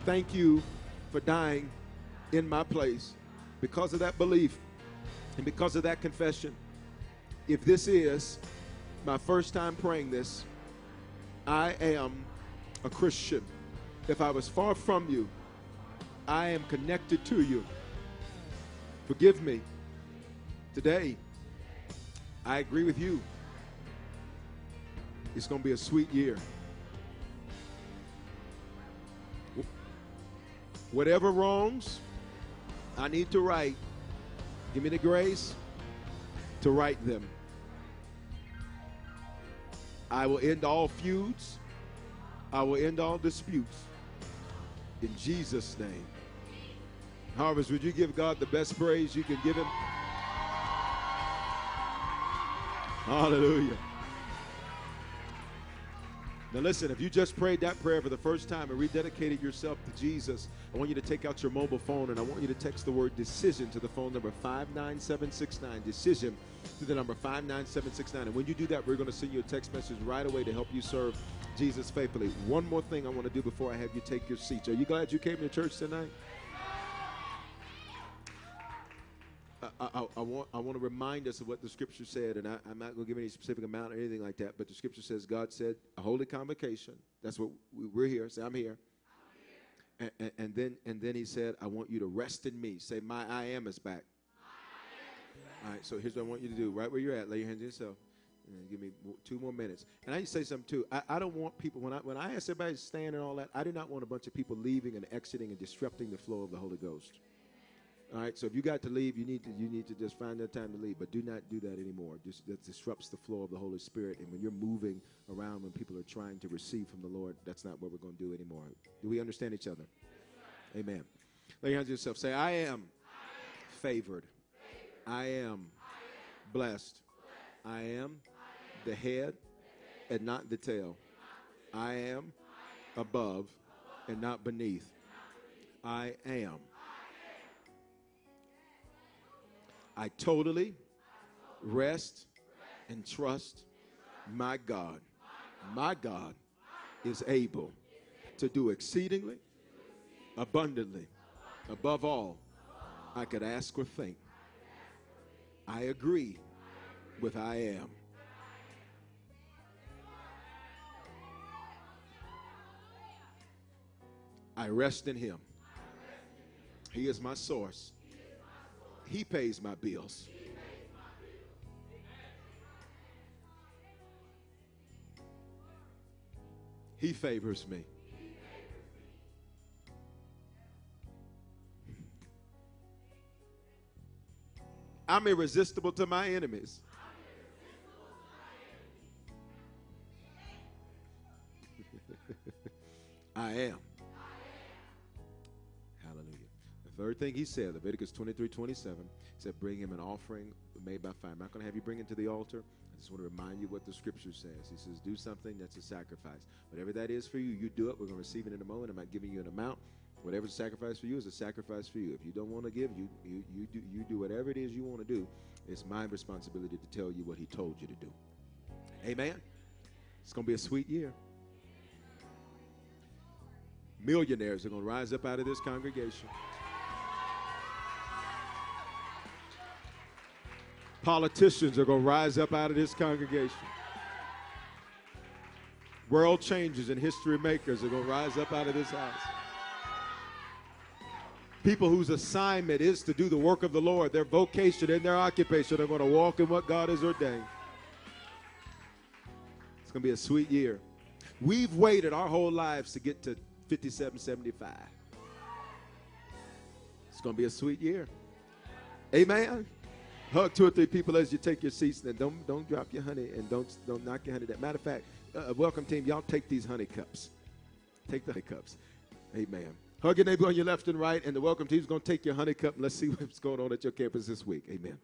Thank you for dying in my place. Because of that belief and because of that confession, if this is my first time praying this, I am a Christian. If I was far from you, I am connected to you. Forgive me. Today, I agree with you. It's going to be a sweet year. Whatever wrongs I need to right, give me the grace to right them. I will end all feuds. I will end all disputes. In Jesus' name. Harvest, would you give God the best praise you can give him? Hallelujah. Now, listen, if you just prayed that prayer for the first time and rededicated yourself to Jesus, I want you to take out your mobile phone and I want you to text the word decision to the phone number 59769. Decision to the number 59769. And when you do that, we're going to send you a text message right away to help you serve Jesus faithfully. One more thing I want to do before I have you take your seats. Are you glad you came to church tonight? I, I, I, want, I want to remind us of what the scripture said, and I, am not going to give any specific amount or anything like that, but the scripture says God said a holy convocation. That's what we, are here. Say, I'm here. I'm here. And, and, and, then, and then he said, I want you to rest in me. Say, my I am is back. All right, so here's what I want you to do. Right where you're at, lay your hands on yourself. And give me two more minutes. And I need to say something too. I, I don't want people when I when I ask everybody to stand and all that. I do not want a bunch of people leaving and exiting and disrupting the flow of the Holy Ghost. All right. So if you got to leave, you need to you need to just find that time to leave. But do not do that anymore. Just that disrupts the flow of the Holy Spirit. And when you're moving around when people are trying to receive from the Lord, that's not what we're going to do anymore. Do we understand each other? Yes, Amen. Lay your hands on yourself. Say, I am, I am favored. favored. I, am I am blessed. blessed. I am, I am the head and not the tail. I am above and not beneath. I am I totally rest and trust my God. My God is able to do exceedingly, abundantly, above all I could ask or think. I agree with I am. I rest in him. He is my source. He pays my bills. He favors me. I'm irresistible to my enemies. I am. Third thing he said, Leviticus 23 27, he said, Bring him an offering made by fire. I'm not going to have you bring it to the altar. I just want to remind you what the scripture says. He says, Do something that's a sacrifice. Whatever that is for you, you do it. We're going to receive it in a moment. I'm not giving you an amount. Whatever's a sacrifice for you is a sacrifice for you. If you don't want to give, you, you, you, do, you do whatever it is you want to do. It's my responsibility to tell you what he told you to do. Amen. It's going to be a sweet year. Millionaires are going to rise up out of this congregation. Politicians are going to rise up out of this congregation. World changers and history makers are going to rise up out of this house. People whose assignment is to do the work of the Lord, their vocation and their occupation are going to walk in what God has ordained. It's going to be a sweet year. We've waited our whole lives to get to 5775. It's going to be a sweet year. Amen. Hug two or three people as you take your seats, and don't don't drop your honey and don't don't knock your honey down. Matter of fact, uh, welcome team, y'all take these honey cups. Take the honey cups. Amen. Hug your neighbor on your left and right, and the welcome team's going to take your honey cup and let's see what's going on at your campus this week. Amen.